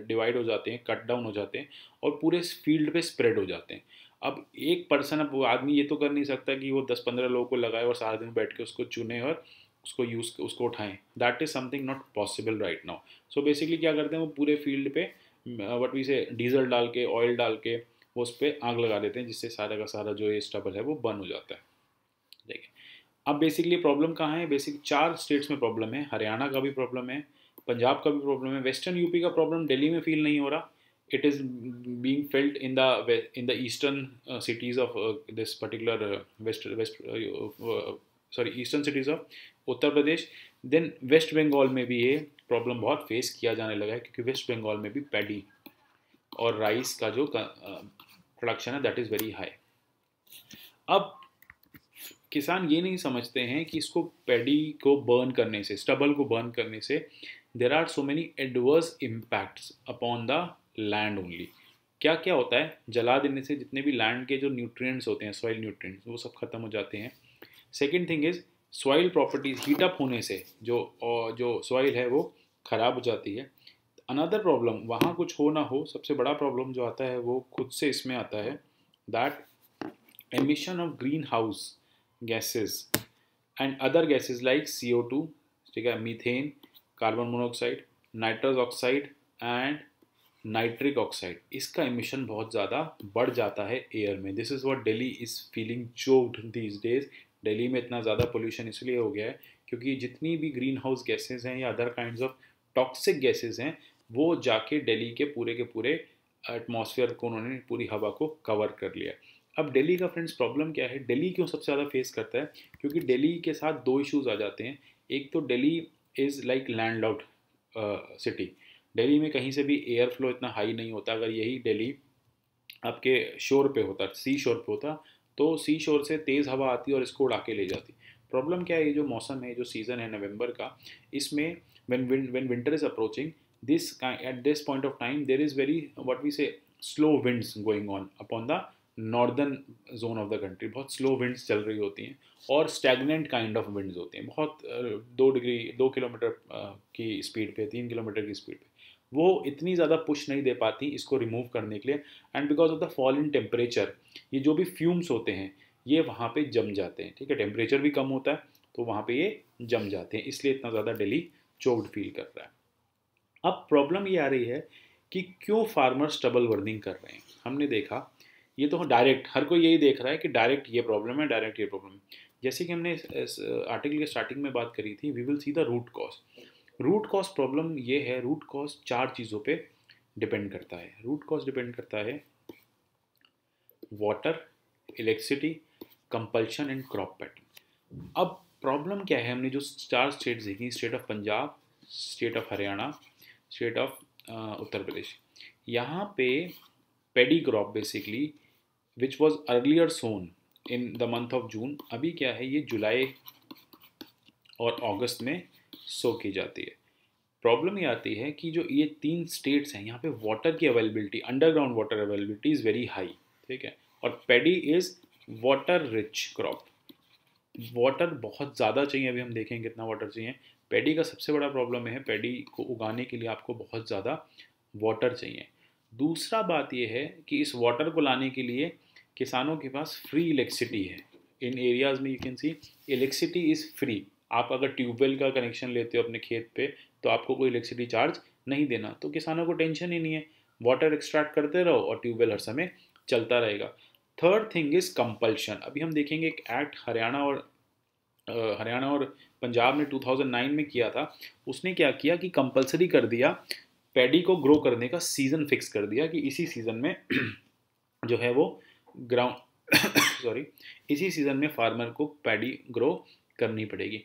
डिवाइड हो जाते हैं कट डाउन हो जाते हैं, और पूरे फ़ील्ड पे स्प्रेड हो जाते हैं। अब एक पर्सन अब वो आदमी ये तो कर नहीं सकता कि वो दस पंद्रह लोगों को लगाए और सारा दिन बैठ के उसको चुने और उसको यूज़ उसको उठाएँ। That is something not possible right now so basically क्या करते हैं, वो पूरे फ़ील्ड पे वट वी से डीजल डाल के ऑयल डाल के, वो उस पर आग लगा देते हैं, जिससे सारा का सारा जो ये स्टबल है, वो बंद हो जाता है। देखिए, अब बेसिकली प्रॉब्लम कहाँ है? बेसिक चार स्टेट्स में प्रॉब्लम है। हरियाणा का भी प्रॉब्लम है, पंजाब का भी प्रॉब्लम है वेस्टर्न यूपी का प्रॉब्लम दिल्ली में फील नहीं हो रहा। It is being felt in the in the eastern uh, cities of uh, this particular uh, west west sorry eastern cities of Uttar Pradesh then West Bengal में भी ये problem बहुत face किया जाने लगा है क्योंकि वेस्ट बंगाल में भी पैडी और राइस का जो प्रोडक्शन है दैट इज़ वेरी हाई अब किसान ये नहीं समझते हैं कि इसको पैडी को बर्न करने से स्टबल को बर्न करने से there are so many adverse impacts upon the land only क्या क्या होता है? जला देने से जितने भी लैंड के जो न्यूट्रिएंट्स होते हैं सॉइल न्यूट्रिएंट्स वो सब खत्म हो जाते हैं। Second thing is soil properties heat up होने से जो जो सॉइल है वो ख़राब हो जाती है। अनदर प्रॉब्लम वहाँ कुछ हो ना हो, सबसे बड़ा प्रॉब्लम जो आता है वो खुद से इसमें आता है that emission of green house gases and other gases like C O two ठीक है methane carbon monoxide nitrous oxide and nitric oxide इसका इमिशन बहुत ज़्यादा बढ़ जाता है एयर में। This is what Delhi is feeling choked these days Delhi में इतना ज़्यादा पोल्यूशन इसलिए हो गया है क्योंकि जितनी भी ग्रीन हाउस गैसेज हैं या other kind of toxic gases हैं, वो जाके दिल्ली के पूरे के पूरे एटमॉस्फेयर को उन्होंने पूरी हवा को कवर कर लिया अब दिल्ली का फ्रेंड्स प्रॉब्लम क्या है? दिल्ली क्यों सबसे ज़्यादा फेस करता है? क्योंकि दिल्ली के साथ दो इश्यूज़ आ जाते हैं। एक तो Delhi is like land out city Delhi में कहीं से भी एयर फ्लो इतना हाई नहीं होता। अगर यही दिल्ली आपके शोर पे होता सी शोर पे होता तो सी शोर से तेज़ हवा आती और इसको उड़ा के ले जाती। प्रॉब्लम क्या है? ये जो मौसम है, जो सीज़न है नवंबर का, इसमें when when winter is approaching, this at this point of time, there is very, what we say, slow winds going on upon the northern zone of the country बहुत स्लो विंड्स चल रही होती हैं और स्टैगनेंट काइंड ऑफ़ विंड्स होती हैं। बहुत दो डिग्री दो किलोमीटर की स्पीड पे, तीन किलोमीटर की स्पीड पे। वो इतनी ज़्यादा पुश नहीं दे पाती इसको रिमूव करने के लिए। And because of the fall in temperature ये जो भी फ्यूम्स होते हैं, ये वहाँ पे जम जाते हैं, ठीक है? टेम्परेचर भी कम होता है तो वहाँ पे ये जम जाते हैं। इसलिए इतना ज़्यादा डेली चोक्ड फील कर रहा है। अब प्रॉब्लम ये आ रही है कि क्यों फार्मर्स डबल वर्निंग कर रहे हैं? हमने देखा, ये तो डायरेक्ट हर कोई यही देख रहा है कि डायरेक्ट ये प्रॉब्लम है डायरेक्ट ये प्रॉब्लम जैसे कि हमने आर्टिकल के स्टार्टिंग में बात करी थी we will see the root cause root cause problem ये है रूट कॉज चार चीज़ों पे डिपेंड करता है। रूट कॉज डिपेंड करता है water electricity compulsion and crop pattern अब प्रॉब्लम क्या है? हमने जो चार स्टेट्स देखी state of Punjab state of Haryana state of Uttar Pradesh यहाँ पे paddy crop basically which was earlier sown in the month of June अभी क्या है? ये जुलाई और अगस्त में सो की जाती है। प्रॉब्लम ये आती है कि जो ये तीन स्टेट्स हैं, यहाँ पे वाटर की availability underground water availability is very high ठीक है? और paddy is water rich crop water बहुत ज़्यादा चाहिए, अभी हम देखेंगे कितना वाटर चाहिए। पेडी का सबसे बड़ा प्रॉब्लम है पेडी को उगाने के लिए आपको बहुत ज़्यादा वाटर चाहिए। दूसरा बात यह है कि इस वाटर को लाने के लिए किसानों के पास फ्री इलेक्ट्रिसिटी है। इन एरियाज़ में you can see electricity is free आप अगर ट्यूबवेल का कनेक्शन लेते हो अपने खेत पे तो आपको कोई इलेक्ट्रिसिटी चार्ज नहीं देना। तो किसानों को टेंशन ही नहीं है। वाटर एक्सट्रैक्ट करते रहो और ट्यूबवेल हर समय चलता रहेगा। थर्ड थिंग इज़ कंपल्शन अभी हम देखेंगे एक एक्ट हरियाणा और हरियाणा और पंजाब ने 2009 में किया था। उसने क्या किया कि कंपलसरी कर दिया पैडी को ग्रो करने का सीज़न फिक्स कर दिया कि इसी सीज़न में जो है वो ग्राउंड सॉरी इसी सीज़न में फार्मर को पैडी ग्रो करनी पड़ेगी।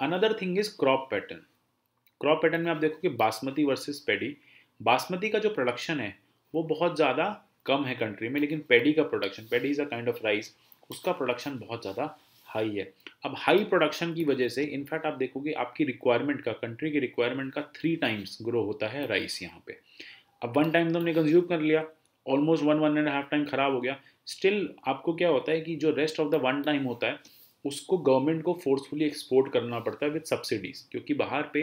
Another thing is crop pattern crop pattern में आप देखो कि बासमती वर्सेस पेडी बासमती का जो प्रोडक्शन है, वो बहुत ज़्यादा कम है कंट्री में, लेकिन पेडी का production paddy is a kind of rice उसका प्रोडक्शन बहुत ज़्यादा हाई है। अब हाई प्रोडक्शन की वजह से इनफैक्ट आप देखोगे आपकी रिक्वायरमेंट का कंट्री की रिक्वायरमेंट का थ्री टाइम्स ग्रो होता है राइस यहाँ पे। अब वन टाइम तो हमने कंज्यूम कर लिया almost one one and half time खराब हो गया। स्टिल आपको क्या होता है कि जो rest of the one time होता है उसको गवर्नमेंट को फोर्सफुली एक्सपोर्ट करना पड़ता है विद सब्सिडीज़ क्योंकि बाहर पे,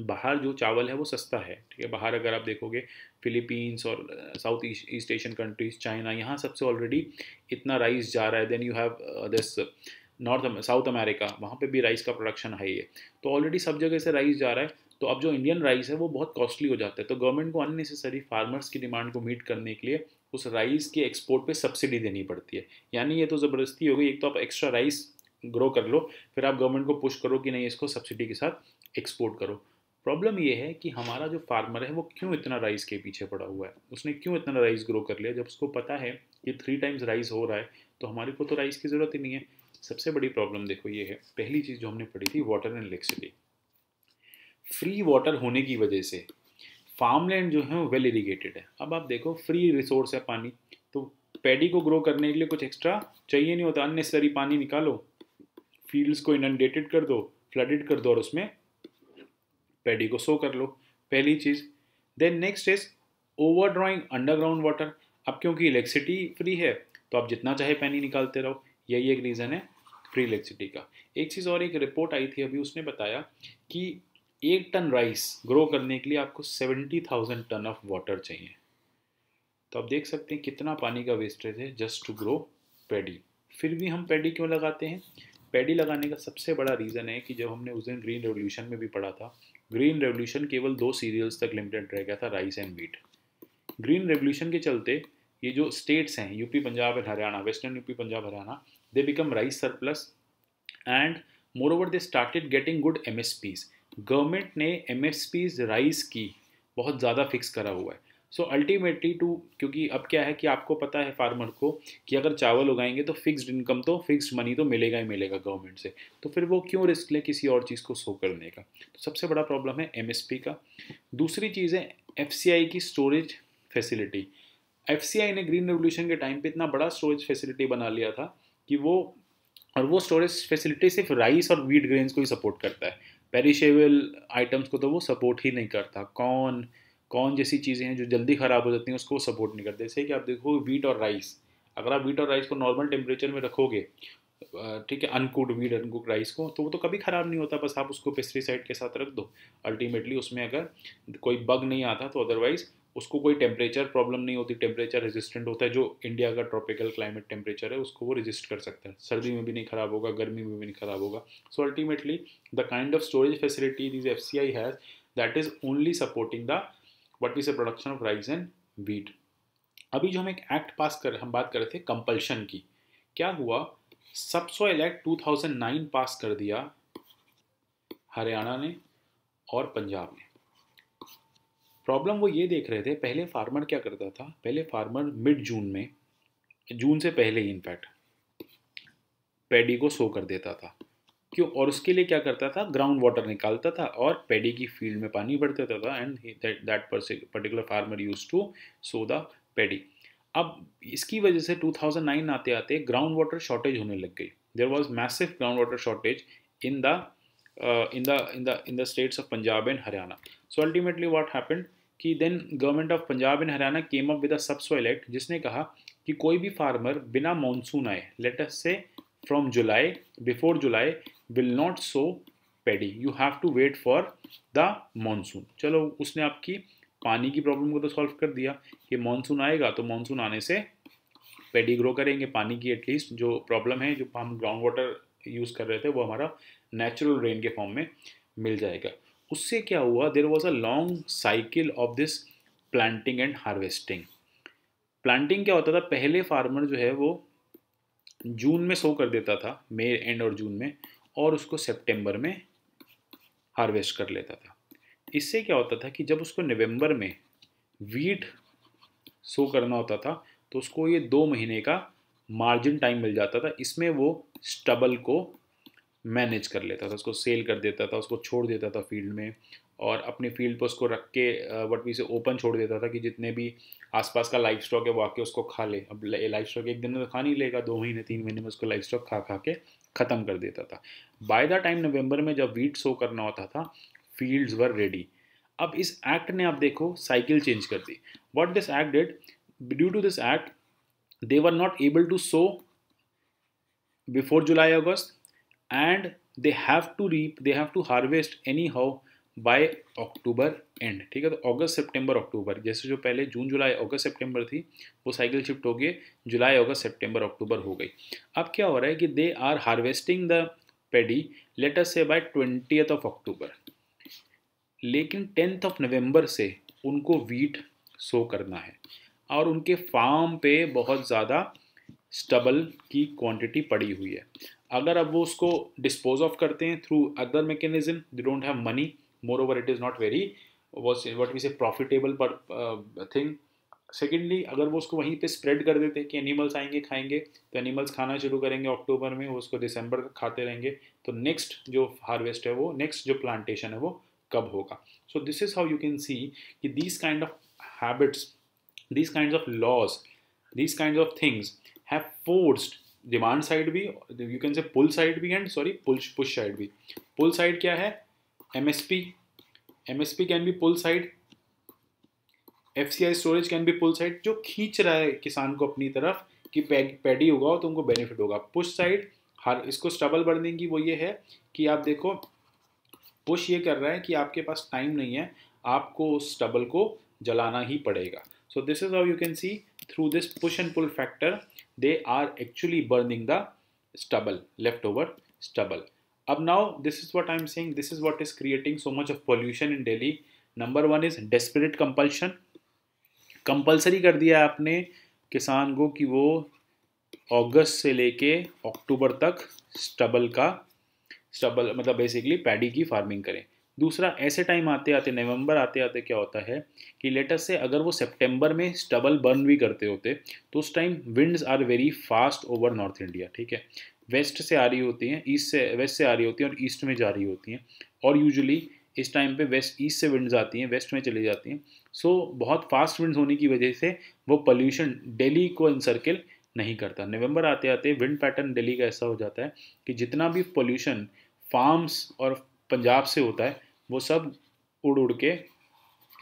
बाहर जो चावल है वो सस्ता है, ठीक है? बाहर अगर आप देखोगे फिलीपींस और south east Asian countries China यहाँ सबसे ऑलरेडी इतना राइस जा रहा है then you have this north south America वहाँ पे भी राइस का प्रोडक्शन हाई है तो ऑलरेडी सब जगह से राइस जा रहा है तो अब जो इंडियन राइस है वो बहुत कॉस्टली हो जाता है। तो गवर्नमेंट को अननेसेसरी फार्मर्स की डिमांड को मीट करने के लिए उस राइस के एक्सपोर्ट पे सब्सिडी देनी पड़ती है। यानी ये तो ज़बरदस्ती हो गई, एक तो आप एक्स्ट्रा राइस ग्रो कर लो, फिर आप गवर्नमेंट को पुश करो कि नहीं इसको सब्सिडी के साथ एक्सपोर्ट करो। प्रॉब्लम ये है कि हमारा जो फार्मर है, वो क्यों इतना राइस के पीछे पड़ा हुआ है? उसने क्यों इतना राइस ग्रो कर लिया? जब उसको पता है कि थ्री टाइम्स राइस हो रहा है तो हमारे को तो राइस की ज़रूरत ही नहीं है। सबसे बड़ी प्रॉब्लम देखो ये है, पहली चीज़ जो हमने पढ़ी थी water and electricity free water होने की वजह से फार्मलैंड जो है वो वेल इरीगेटेड है। अब आप देखो फ्री रिसोर्स है पानी। तो पैडी को ग्रो करने के लिए कुछ एक्स्ट्रा चाहिए नहीं होता। अननेसरी पानी निकालो फील्ड्स को इनडेटेड कर दो फ्लडेड कर दो और उसमें पैडी को सो कर लो। पहली चीज़। Then next is over drawing underground water अब क्योंकि इलेक्ट्रिसिटी फ्री है तो आप जितना चाहे पानी निकालते रहो। यही एक रीज़न है फ्री इलेक्ट्रिसिटी का। एक चीज़ और एक रिपोर्ट आई थी अभी, उसने बताया कि एक टन राइस ग्रो करने के लिए आपको seventy thousand ton of water चाहिए। तो आप देख सकते हैं कितना पानी का वेस्टेज है जस्ट टू ग्रो पैडी फिर भी हम पैडी क्यों लगाते हैं? पैडी लगाने का सबसे बड़ा रीज़न है कि जब हमने उस दिन ग्रीन रेवोल्यूशन में भी पढ़ा था ग्रीन रेवोल्यूशन केवल दो सीरियल्स तक लिमिटेड रह गया था rice and wheat green revolution के चलते ये जो स्टेट्स हैं UP Punjab and Haryana western UP Punjab Haryana they become rice surplus and moreover they started getting good MSPs government ने एम राइस की, बहुत ज़्यादा फिक्स करा हुआ है। सो अल्टीमेटली टू क्योंकि अब क्या है कि आपको पता है फार्मर को कि अगर चावल उगाएँगे तो फिक्स्ड इनकम तो फिक्स्ड मनी तो मिलेगा ही मिलेगा गवर्नमेंट से। तो फिर वो क्यों रिस्क ले किसी और चीज़ को सो करने का? तो सबसे बड़ा प्रॉब्लम है एमएसपी का। दूसरी चीज़ है एफसीआई की स्टोरेज फैसिलिटी एफसीआई ने ग्रीन रेवोल्यूशन के टाइम पे इतना बड़ा स्टोरेज फैसिलिटी बना लिया था कि वो, और वो स्टोरेज फैसिलिटी सिर्फ़ राइस और वीट ग्रेन्स को ही सपोर्ट करता है। पेरिशेबल आइटम्स को तो वो सपोर्ट ही नहीं करता। कौन कौन जैसी चीज़ें हैं जो जल्दी ख़राब हो जाती हैं, उसको सपोर्ट नहीं करते। जैसे कि आप देखो वीट और राइस अगर आप वीट और राइस को नॉर्मल टेम्परेचर में रखोगे ठीक है अनकुड वीट अनकुड राइस को तो वो तो कभी ख़राब नहीं होता। बस आप उसको पेस्टिसाइड के साथ रख दो। अल्टीमेटली उसमें अगर कोई बग नहीं आता तो अदरवाइज़ उसको कोई टेम्परेचर प्रॉब्लम नहीं होती टेम्परेचर रेजिस्टेंट होता है, जो इंडिया का ट्रॉपिकल क्लाइमेट टेम्परेचर है, उसको वो रेजिस्ट कर सकता है। सर्दी में भी नहीं ख़राब होगा, गर्मी में भी नहीं ख़राब होगा। So ultimately the kind of storage facility this F C I has that is only supporting the what is a production of rice and wheat अभी जो हम एक एक्ट पास कर, हम बात कर रहे थे कंपल्शन की। क्या हुआ? सबसॉइल एक्ट 2009 पास कर दिया हरियाणा ने और पंजाब ने। प्रॉब्लम वो ये देख रहे थे, पहले फार्मर क्या करता था? पहले फार्मर मिड जून में जून से पहले ही इनफैक्ट पैडी को सो कर देता था। क्यों? और उसके लिए क्या करता था? ग्राउंड वाटर निकालता था और पेडी की फ़ील्ड में पानी भर देता था and that particular farmer use to sow the paddy अब इसकी वजह से 2009 आते आते ग्राउंड वाटर शॉर्टेज होने लग गई। There was massive ground water shortage in the in the in the in the states of Punjab and Haryana so ultimately what happened कि then government of Punjab and Haryana came up with a subsoil act जिसने कहा कि कोई भी farmer बिना monsoon आए let's say from July before July will not sow paddy you have to wait for the monsoon चलो, उसने आपकी पानी की प्रॉब्लम को तो सॉल्व कर दिया कि मानसून आएगा तो मानसून आने से पेडी ग्रो करेंगे, पानी की एटलीस्ट जो प्रॉब्लम है, जो हम ग्राउंड वाटर यूज़ कर रहे थे, वो हमारा नेचुरल रेन के फॉर्म में मिल जाएगा। उससे क्या हुआ? There was a long cycle of this planting and harvesting planting क्या होता था? पहले फार्मर जो है, वो जून में सो कर देता था, मई एंड और जून में, और उसको सितंबर में हार्वेस्ट कर लेता था। इससे क्या होता था कि जब उसको नवंबर में वीट सो करना होता था तो उसको ये दो महीने का मार्जिन टाइम मिल जाता था। इसमें वो स्टबल को मैनेज कर लेता था, उसको सेल कर देता था, उसको छोड़ देता था फ़ील्ड में और अपनी फ़ील्ड पर उसको रख के वट वी से ओपन छोड़ देता था कि जितने भी आसपास का लाइफ स्टॉक है वो आके उसको खा ले। अब लाइफ स्टॉक एक दिन में तो खा नहीं लेगा, दो महीने, तीन महीने में उसको लाइफ स्टॉक खा खा के ख़त्म कर देता था। बाय द टाइम नवंबर में जब वीट सो करना होता था फील्ड्स वर रेडी अब इस एक्ट ने आप देखो साइकिल चेंज कर दी। What this act did due to this act they were not able to sow before July August and they have to reap, they have to harvest anyhow by October and ठीक है तो अगस्त सितंबर अक्टूबर जैसे जो पहले जून जुलाई अगस्त सितंबर थी, वो cycle shift हो गई जुलाई अगस्त सितंबर अक्टूबर हो गई। अब क्या हो रहा है कि they are harvesting the paddy later say by twenty of October लेकिन टेंथ ऑफ़ नवंबर से उनको वीट सो करना है और उनके फार्म पे बहुत ज़्यादा स्टबल की क्वांटिटी पड़ी हुई है। अगर अब वो उसको डिस्पोज ऑफ़ करते हैं through other mechanism they don't have money more over it is not very what we say profitable पर थिंग सेकेंडली अगर वो उसको वहीं पे स्प्रेड कर देते कि एनिमल्स आएँगे, खाएँगे तो एनिमल्स खाना शुरू करेंगे अक्टूबर में, वो उसको दिसंबर तक खाते रहेंगे तो नेक्स्ट जो हार्वेस्ट है वो नेक्स्ट जो प्लांटेशन है वो कब होगा? So this is how you can see कि these kind of habits these kind of laws these kind of things have forced demand side भी you can say pull side भी and sorry pull push side भी। Pull side क्या है? M S P M S P can be pull side F C I storage can be pull side जो खींच रहा है किसान को अपनी तरफ़ कि पैडी होगा तो उनको बेनिफिट होगा। पुश साइड हर, इसको स्टबल बढ़ने की वो ये है कि आप देखो पुश ये कर रहा है कि आपके पास टाइम नहीं है, आपको उस स्टबल को जलाना ही पड़ेगा। So this is how you can see through this push and pull factor they are actually burning the stubble leftover stubble अब now this is what I'm saying this is what is creating so much of pollution in Delhi number one is desperate compulsion compulsory कर दिया आपने किसान को कि वो अगस्त से लेके अक्टूबर तक स्टबल का स्टबल मतलब बेसिकली पैडी की फ़ार्मिंग करें दूसरा ऐसे टाइम आते आते नवंबर आते आते क्या होता है कि लेटेस्ट से अगर वो सितंबर में स्टबल बर्न भी करते होते तो उस time winds are very fast over north India ठीक है? वेस्ट से आ रही होती हैं ईस्ट से वेस्ट से आ रही होती हैं और ईस्ट में जा रही होती हैं। और यूजुअली इस टाइम पे वेस्ट ईस्ट से विंड्स आती हैं वेस्ट में चली जाती हैं। सो so, बहुत फास्ट विंड्स होने की वजह से वो पोल्यूशन दिल्ली को इनसर्किल नहीं करता। नवंबर आते आते विंड पैटर्न दिल्ली का ऐसा हो जाता है कि जितना भी पोल्यूशन फार्म्स और पंजाब से होता है वो सब उड़ उड़ के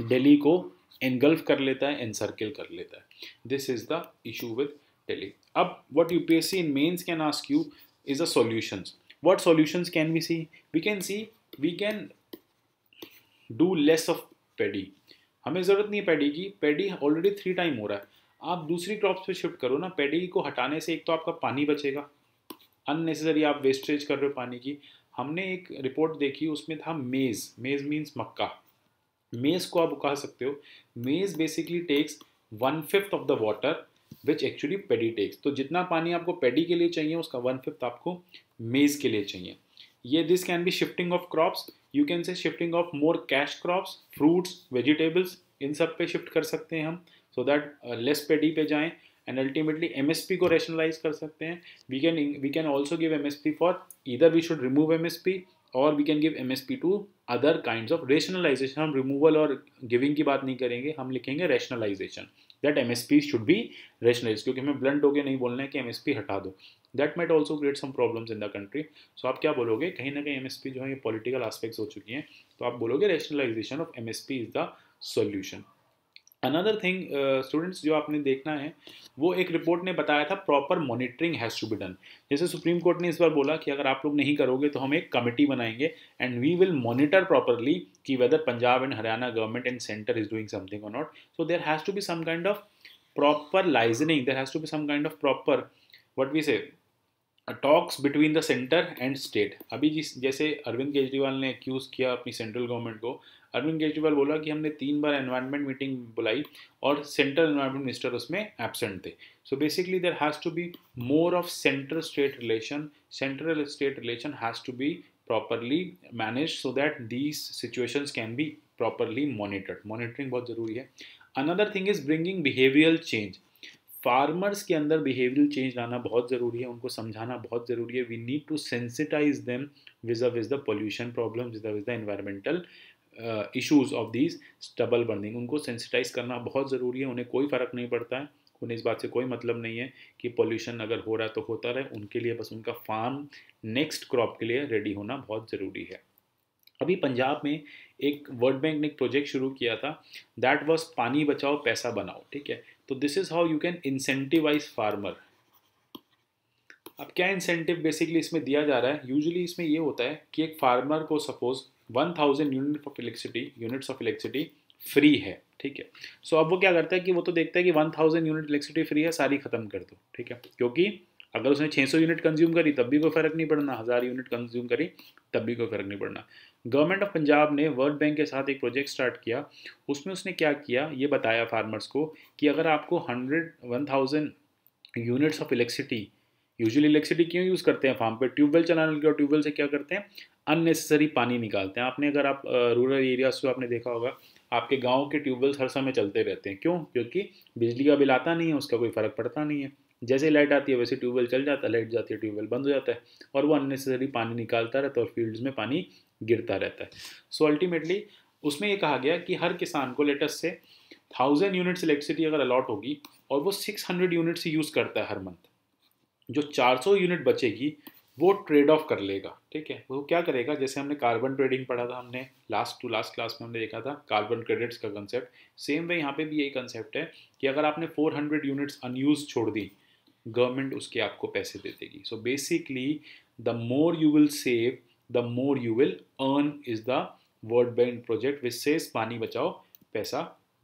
दिल्ली को एनगल्फ कर लेता है एनसर्किल कर लेता है। This is the issue with Delhi अब what U P S C in mains can ask you is the solutions what solutions can we see? We can see, we can do less of paddy. हमें ज़रूरत नहीं है paddy की। Paddy already three time हो रहा है। आप दूसरी क्रॉप्स पे शिफ्ट करो ना पैडी को हटाने से एक तो आपका पानी बचेगा। अननेसेसरी आप वेस्टेज कर रहे हो पानी की। हमने एक रिपोर्ट देखी, उसमें था मेज़। मेज़ मीन्स मक्का। मेज़ को आप कह सकते हो। Maize basically takes one fifth of the water which actually paddy takes तो जितना पानी आपको पेडी के लिए चाहिए, उसका वन फिफ्थ आपको मेज़ के लिए चाहिए। ये this can be shifting of crops you can say shifting of more cash crops fruits vegetables इन सब पे शिफ्ट कर सकते हैं हम। सो दैट लेस पेडी पे जाएँ। And ultimately M S P को रेशनलाइज कर सकते हैं. We can we can also give M S P for इधर we should remove M S P और we can give M S P to other kind of rationalisation हम removal और giving की बात नहीं करेंगे. हम लिखेंगे rationalisation that M S P should be rationalise क्योंकि हमें ब्लंट होकर नहीं बोलना है कि एम एस पी हटा दो. That might also create some problems in the country so आप क्या बोलोगे? कहीं ना कहीं एम एस पी जो है, ये पॉलिटिकल आस्पेक्ट्स हो चुकी हैं. तो आप बोलोगे rationalisation of M S P is the solution another thing students जो आपने देखना है, वो एक रिपोर्ट ने बताया था proper monitoring has to be done जैसे सुप्रीम कोर्ट ने इस बार बोला कि अगर आप लोग नहीं करोगे तो हम एक कमेटी बनाएँगे and we will monitor properly कि whether Punjab and Haryana government and centre is doing something और not so there has to be some kind of proper liaisoning there has to be some kind of proper what we say talks between the centre and state अभी जिस, जैसे अरविंद केजरीवाल ने accuse किया अपनी central government को अरविंद केजरीवाल बोला कि हमने तीन बार एनवायरनमेंट मीटिंग बुलाई और सेंट्रल एनवायरमेंट मिनिस्टर उसमें एबसेंट थे। So basically there has to be more of central state relation central state relation has to be properly manage so that these situations can be properly monitored monitoring बहुत ज़रूरी है। Another thing is bringing behavioural change farmers के अंदर behavioural change लाना बहुत ज़रूरी है। उनको समझाना बहुत ज़रूरी है। We need to sensitise them vis a vis the pollution problem vis a vis the environmental issues of these stubble burning उनको सेंसिटाइज करना बहुत ज़रूरी है, उन्हें कोई फ़र्क नहीं पड़ता है, उन्हें इस बात से कोई मतलब नहीं है कि पोल्यूशन अगर हो रहा है तो होता रहे, उनके लिए बस उनका फार्म नेक्स्ट क्रॉप के लिए रेडी होना बहुत ज़रूरी है। अभी पंजाब में एक वर्ल्ड बैंक ने एक प्रोजेक्ट शुरू किया था दैट वॉज़ पानी बचाओ, पैसा बनाओ, ठीक है? तो this is how you can incentivize farmer अब क्या इंसेंटिव बेसिकली इसमें दिया जा रहा है? यूजुअली इसमें ये होता है कि एक फार्मर को suppose one thousand unit of electricity units of electricity free है ठीक है? सो so, अब वो क्या करता है कि वो तो देखता है कि one thousand unit electricity free है सारी खत्म कर दो ठीक है? क्योंकि अगर उसने 600 यूनिट कंज्यूम करी तब भी कोई फ़र्क नहीं पड़ना। हज़ार यूनिट कंज्यूम करी तब भी कोई फ़र्क नहीं पड़ना। गवर्नमेंट ऑफ़ पंजाब ने वर्ल्ड बैंक के साथ एक प्रोजेक्ट स्टार्ट किया। उसमें उसने क्या किया? ये बताया फार्मर्स को कि अगर आपको hundred one thousand units of electricity usually electricity क्यों यूज़ करते हैं फार्म पे? ट्यूबवेल चलाने लगे और ट्यूबवेल से क्या करते हैं? अननेसेसरी पानी निकालते हैं। आपने अगर आप रूरल एरियाज़ से आपने देखा होगा, आपके गाँव के ट्यूबवेल्स हर समय चलते रहते हैं। क्यों? क्योंकि बिजली का बिल आता नहीं है, उसका कोई फ़र्क पड़ता नहीं है। जैसे लाइट आती है, वैसे ट्यूबवेल चल जाता है लाइट जाती है ट्यूबवेल बंद हो जाता है। और वो अननेसेसरी पानी निकालता रहता है और फील्ड्स में पानी गिरता रहता है। सो so अल्टीमेटली उसमें ये कहा गया कि हर किसान को लेटेस्ट से थाउज़ेंड यूनिट्स इलेक्ट्रिसिटी अगर अलॉट होगी और वो सिक्स हंड्रेड यूनिट्स यूज़ करता है हर मंथ जो 400 यूनिट बचेगी वो ट्रेड ऑफ़ कर लेगा, ठीक है? वो क्या करेगा? जैसे हमने कार्बन ट्रेडिंग पढ़ा था, हमने लास्ट टू लास्ट क्लास में हमने देखा था कार्बन क्रेडिट्स का कंसेप्ट सेम वे यहाँ पे भी यही कंसेप्ट है कि अगर आपने 400 यूनिट्स अनयूज छोड़ दी गवर्नमेंट उसके आपको पैसे दे देगी। So basically the more you will save the more you will earn is the World Bank project which says पानी बचाओ, पैसा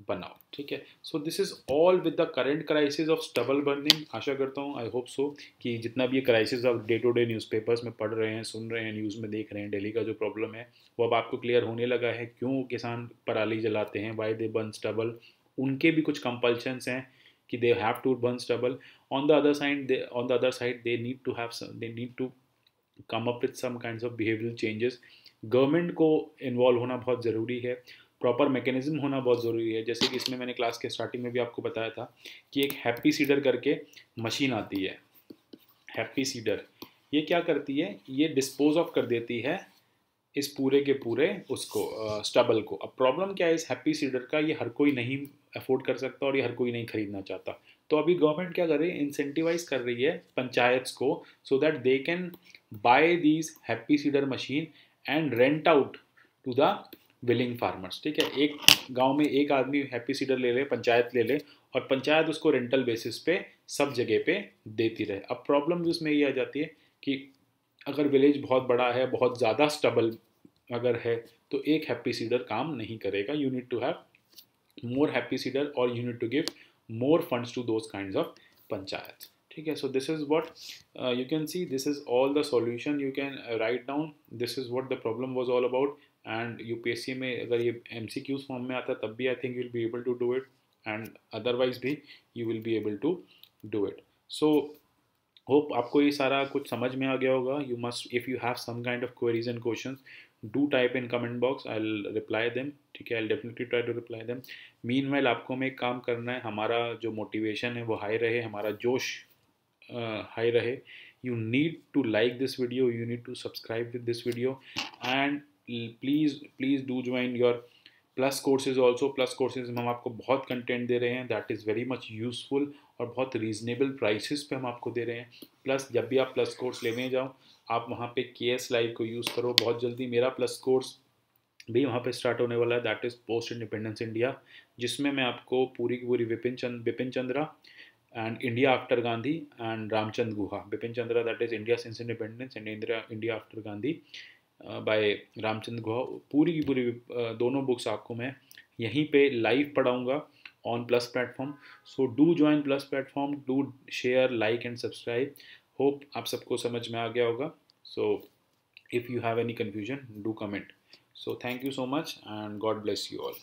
बनाओ ठीक है? So this is all with the current crisis of stubble burning आशा करता हूँ आई होप सो कि जितना भी ये क्राइसिस आप डे टू डे न्यूज़पेपर्स में पढ़ रहे हैं, सुन रहे हैं न्यूज़ में देख रहे हैं डेली का जो प्रॉब्लम है, वो अब आपको क्लियर होने लगा है। क्यों किसान पराली जलाते हैं? वाई दे बर्न स्टबल उनके भी कुछ कंपल्शंस हैं कि they have to burn stubble on the other side on the other side they need to have they need to come up with some kind of behavioural changes government को involve होना बहुत ज़रूरी है। Proper mechanism होना बहुत ज़रूरी है। जैसे कि इसमें मैंने क्लास के स्टार्टिंग में भी आपको बताया था कि एक हैप्पी सीडर करके मशीन आती है। हैप्पी सीडर ये क्या करती है? ये डिस्पोज ऑफ़ कर देती है इस पूरे के पूरे उसको स्टबल को। अब प्रॉब्लम क्या है इस हैप्पी सीडर का? ये हर कोई नहीं अफोर्ड कर सकता और ये हर कोई नहीं खरीदना चाहता। तो अभी गवर्नमेंट क्या कर रही है? इंसेंटिवाइज कर रही है पंचायत को so that they can buy these happy seeder machine and rent out to the willing farmers ठीक है? एक गाँव में एक आदमी हैप्पी सीडर ले ले, पंचायत ले ले और पंचायत उसको रेंटल बेसिस पे सब जगह पे देती रहे। अब प्रॉब्लम उसमें ये आ जाती है कि अगर विलेज बहुत बड़ा है, बहुत ज़्यादा स्टबल अगर है तो एक हैप्पी सीडर काम नहीं करेगा। You need to have more happy seeder और you need to give more funds to those kind of panchayat. ठीक है? So this is what you can see this is all the solution you can write down this is what the problem was all about and UPSC में अगर ये M C Qs form में आता है तब भी I think you will be able to do it and otherwise भी you will be able to do it so hope आपको ये सारा कुछ समझ में आ गया होगा. You must if you have some kind of queries and question do type in comment box I reply them ठीक है I definitely try to reply them mean well आपको हमें एक काम करना है. हमारा जो मोटिवेशन है वो हाई रहे हमारा जोश हाई uh, रहे. Need to like this video. You need to subscribe with this video. And please please do join your plus courses also plus courses में हम आपको बहुत कंटेंट दे रहे हैं। That is very much useful और बहुत रीजनेबल प्राइसेस पे हम आपको दे रहे हैं। प्लस जब भी आप प्लस कोर्स लेने जाओ आप वहाँ पे के एस लाइव को यूज़ करो। बहुत जल्दी मेरा प्लस कोर्स भी वहाँ पे स्टार्ट होने वाला है। That is post independence India जिसमें मैं आपको पूरी की पूरी Vipin Chand Vipin Chandra and India after Gandhi and Ramchand Guha. Bipin Chandra that is India since independence and India, India after Gandhi by Ramachandra Guha. पूरी की पूरी दोनों बुक्स आपको मैं यहीं पे live पढ़ाऊँगा on plus platform so do join plus platform do share like and subscribe hope आप सबको समझ में आ गया होगा। So if you have any confusion do comment so thank you so much and God bless you all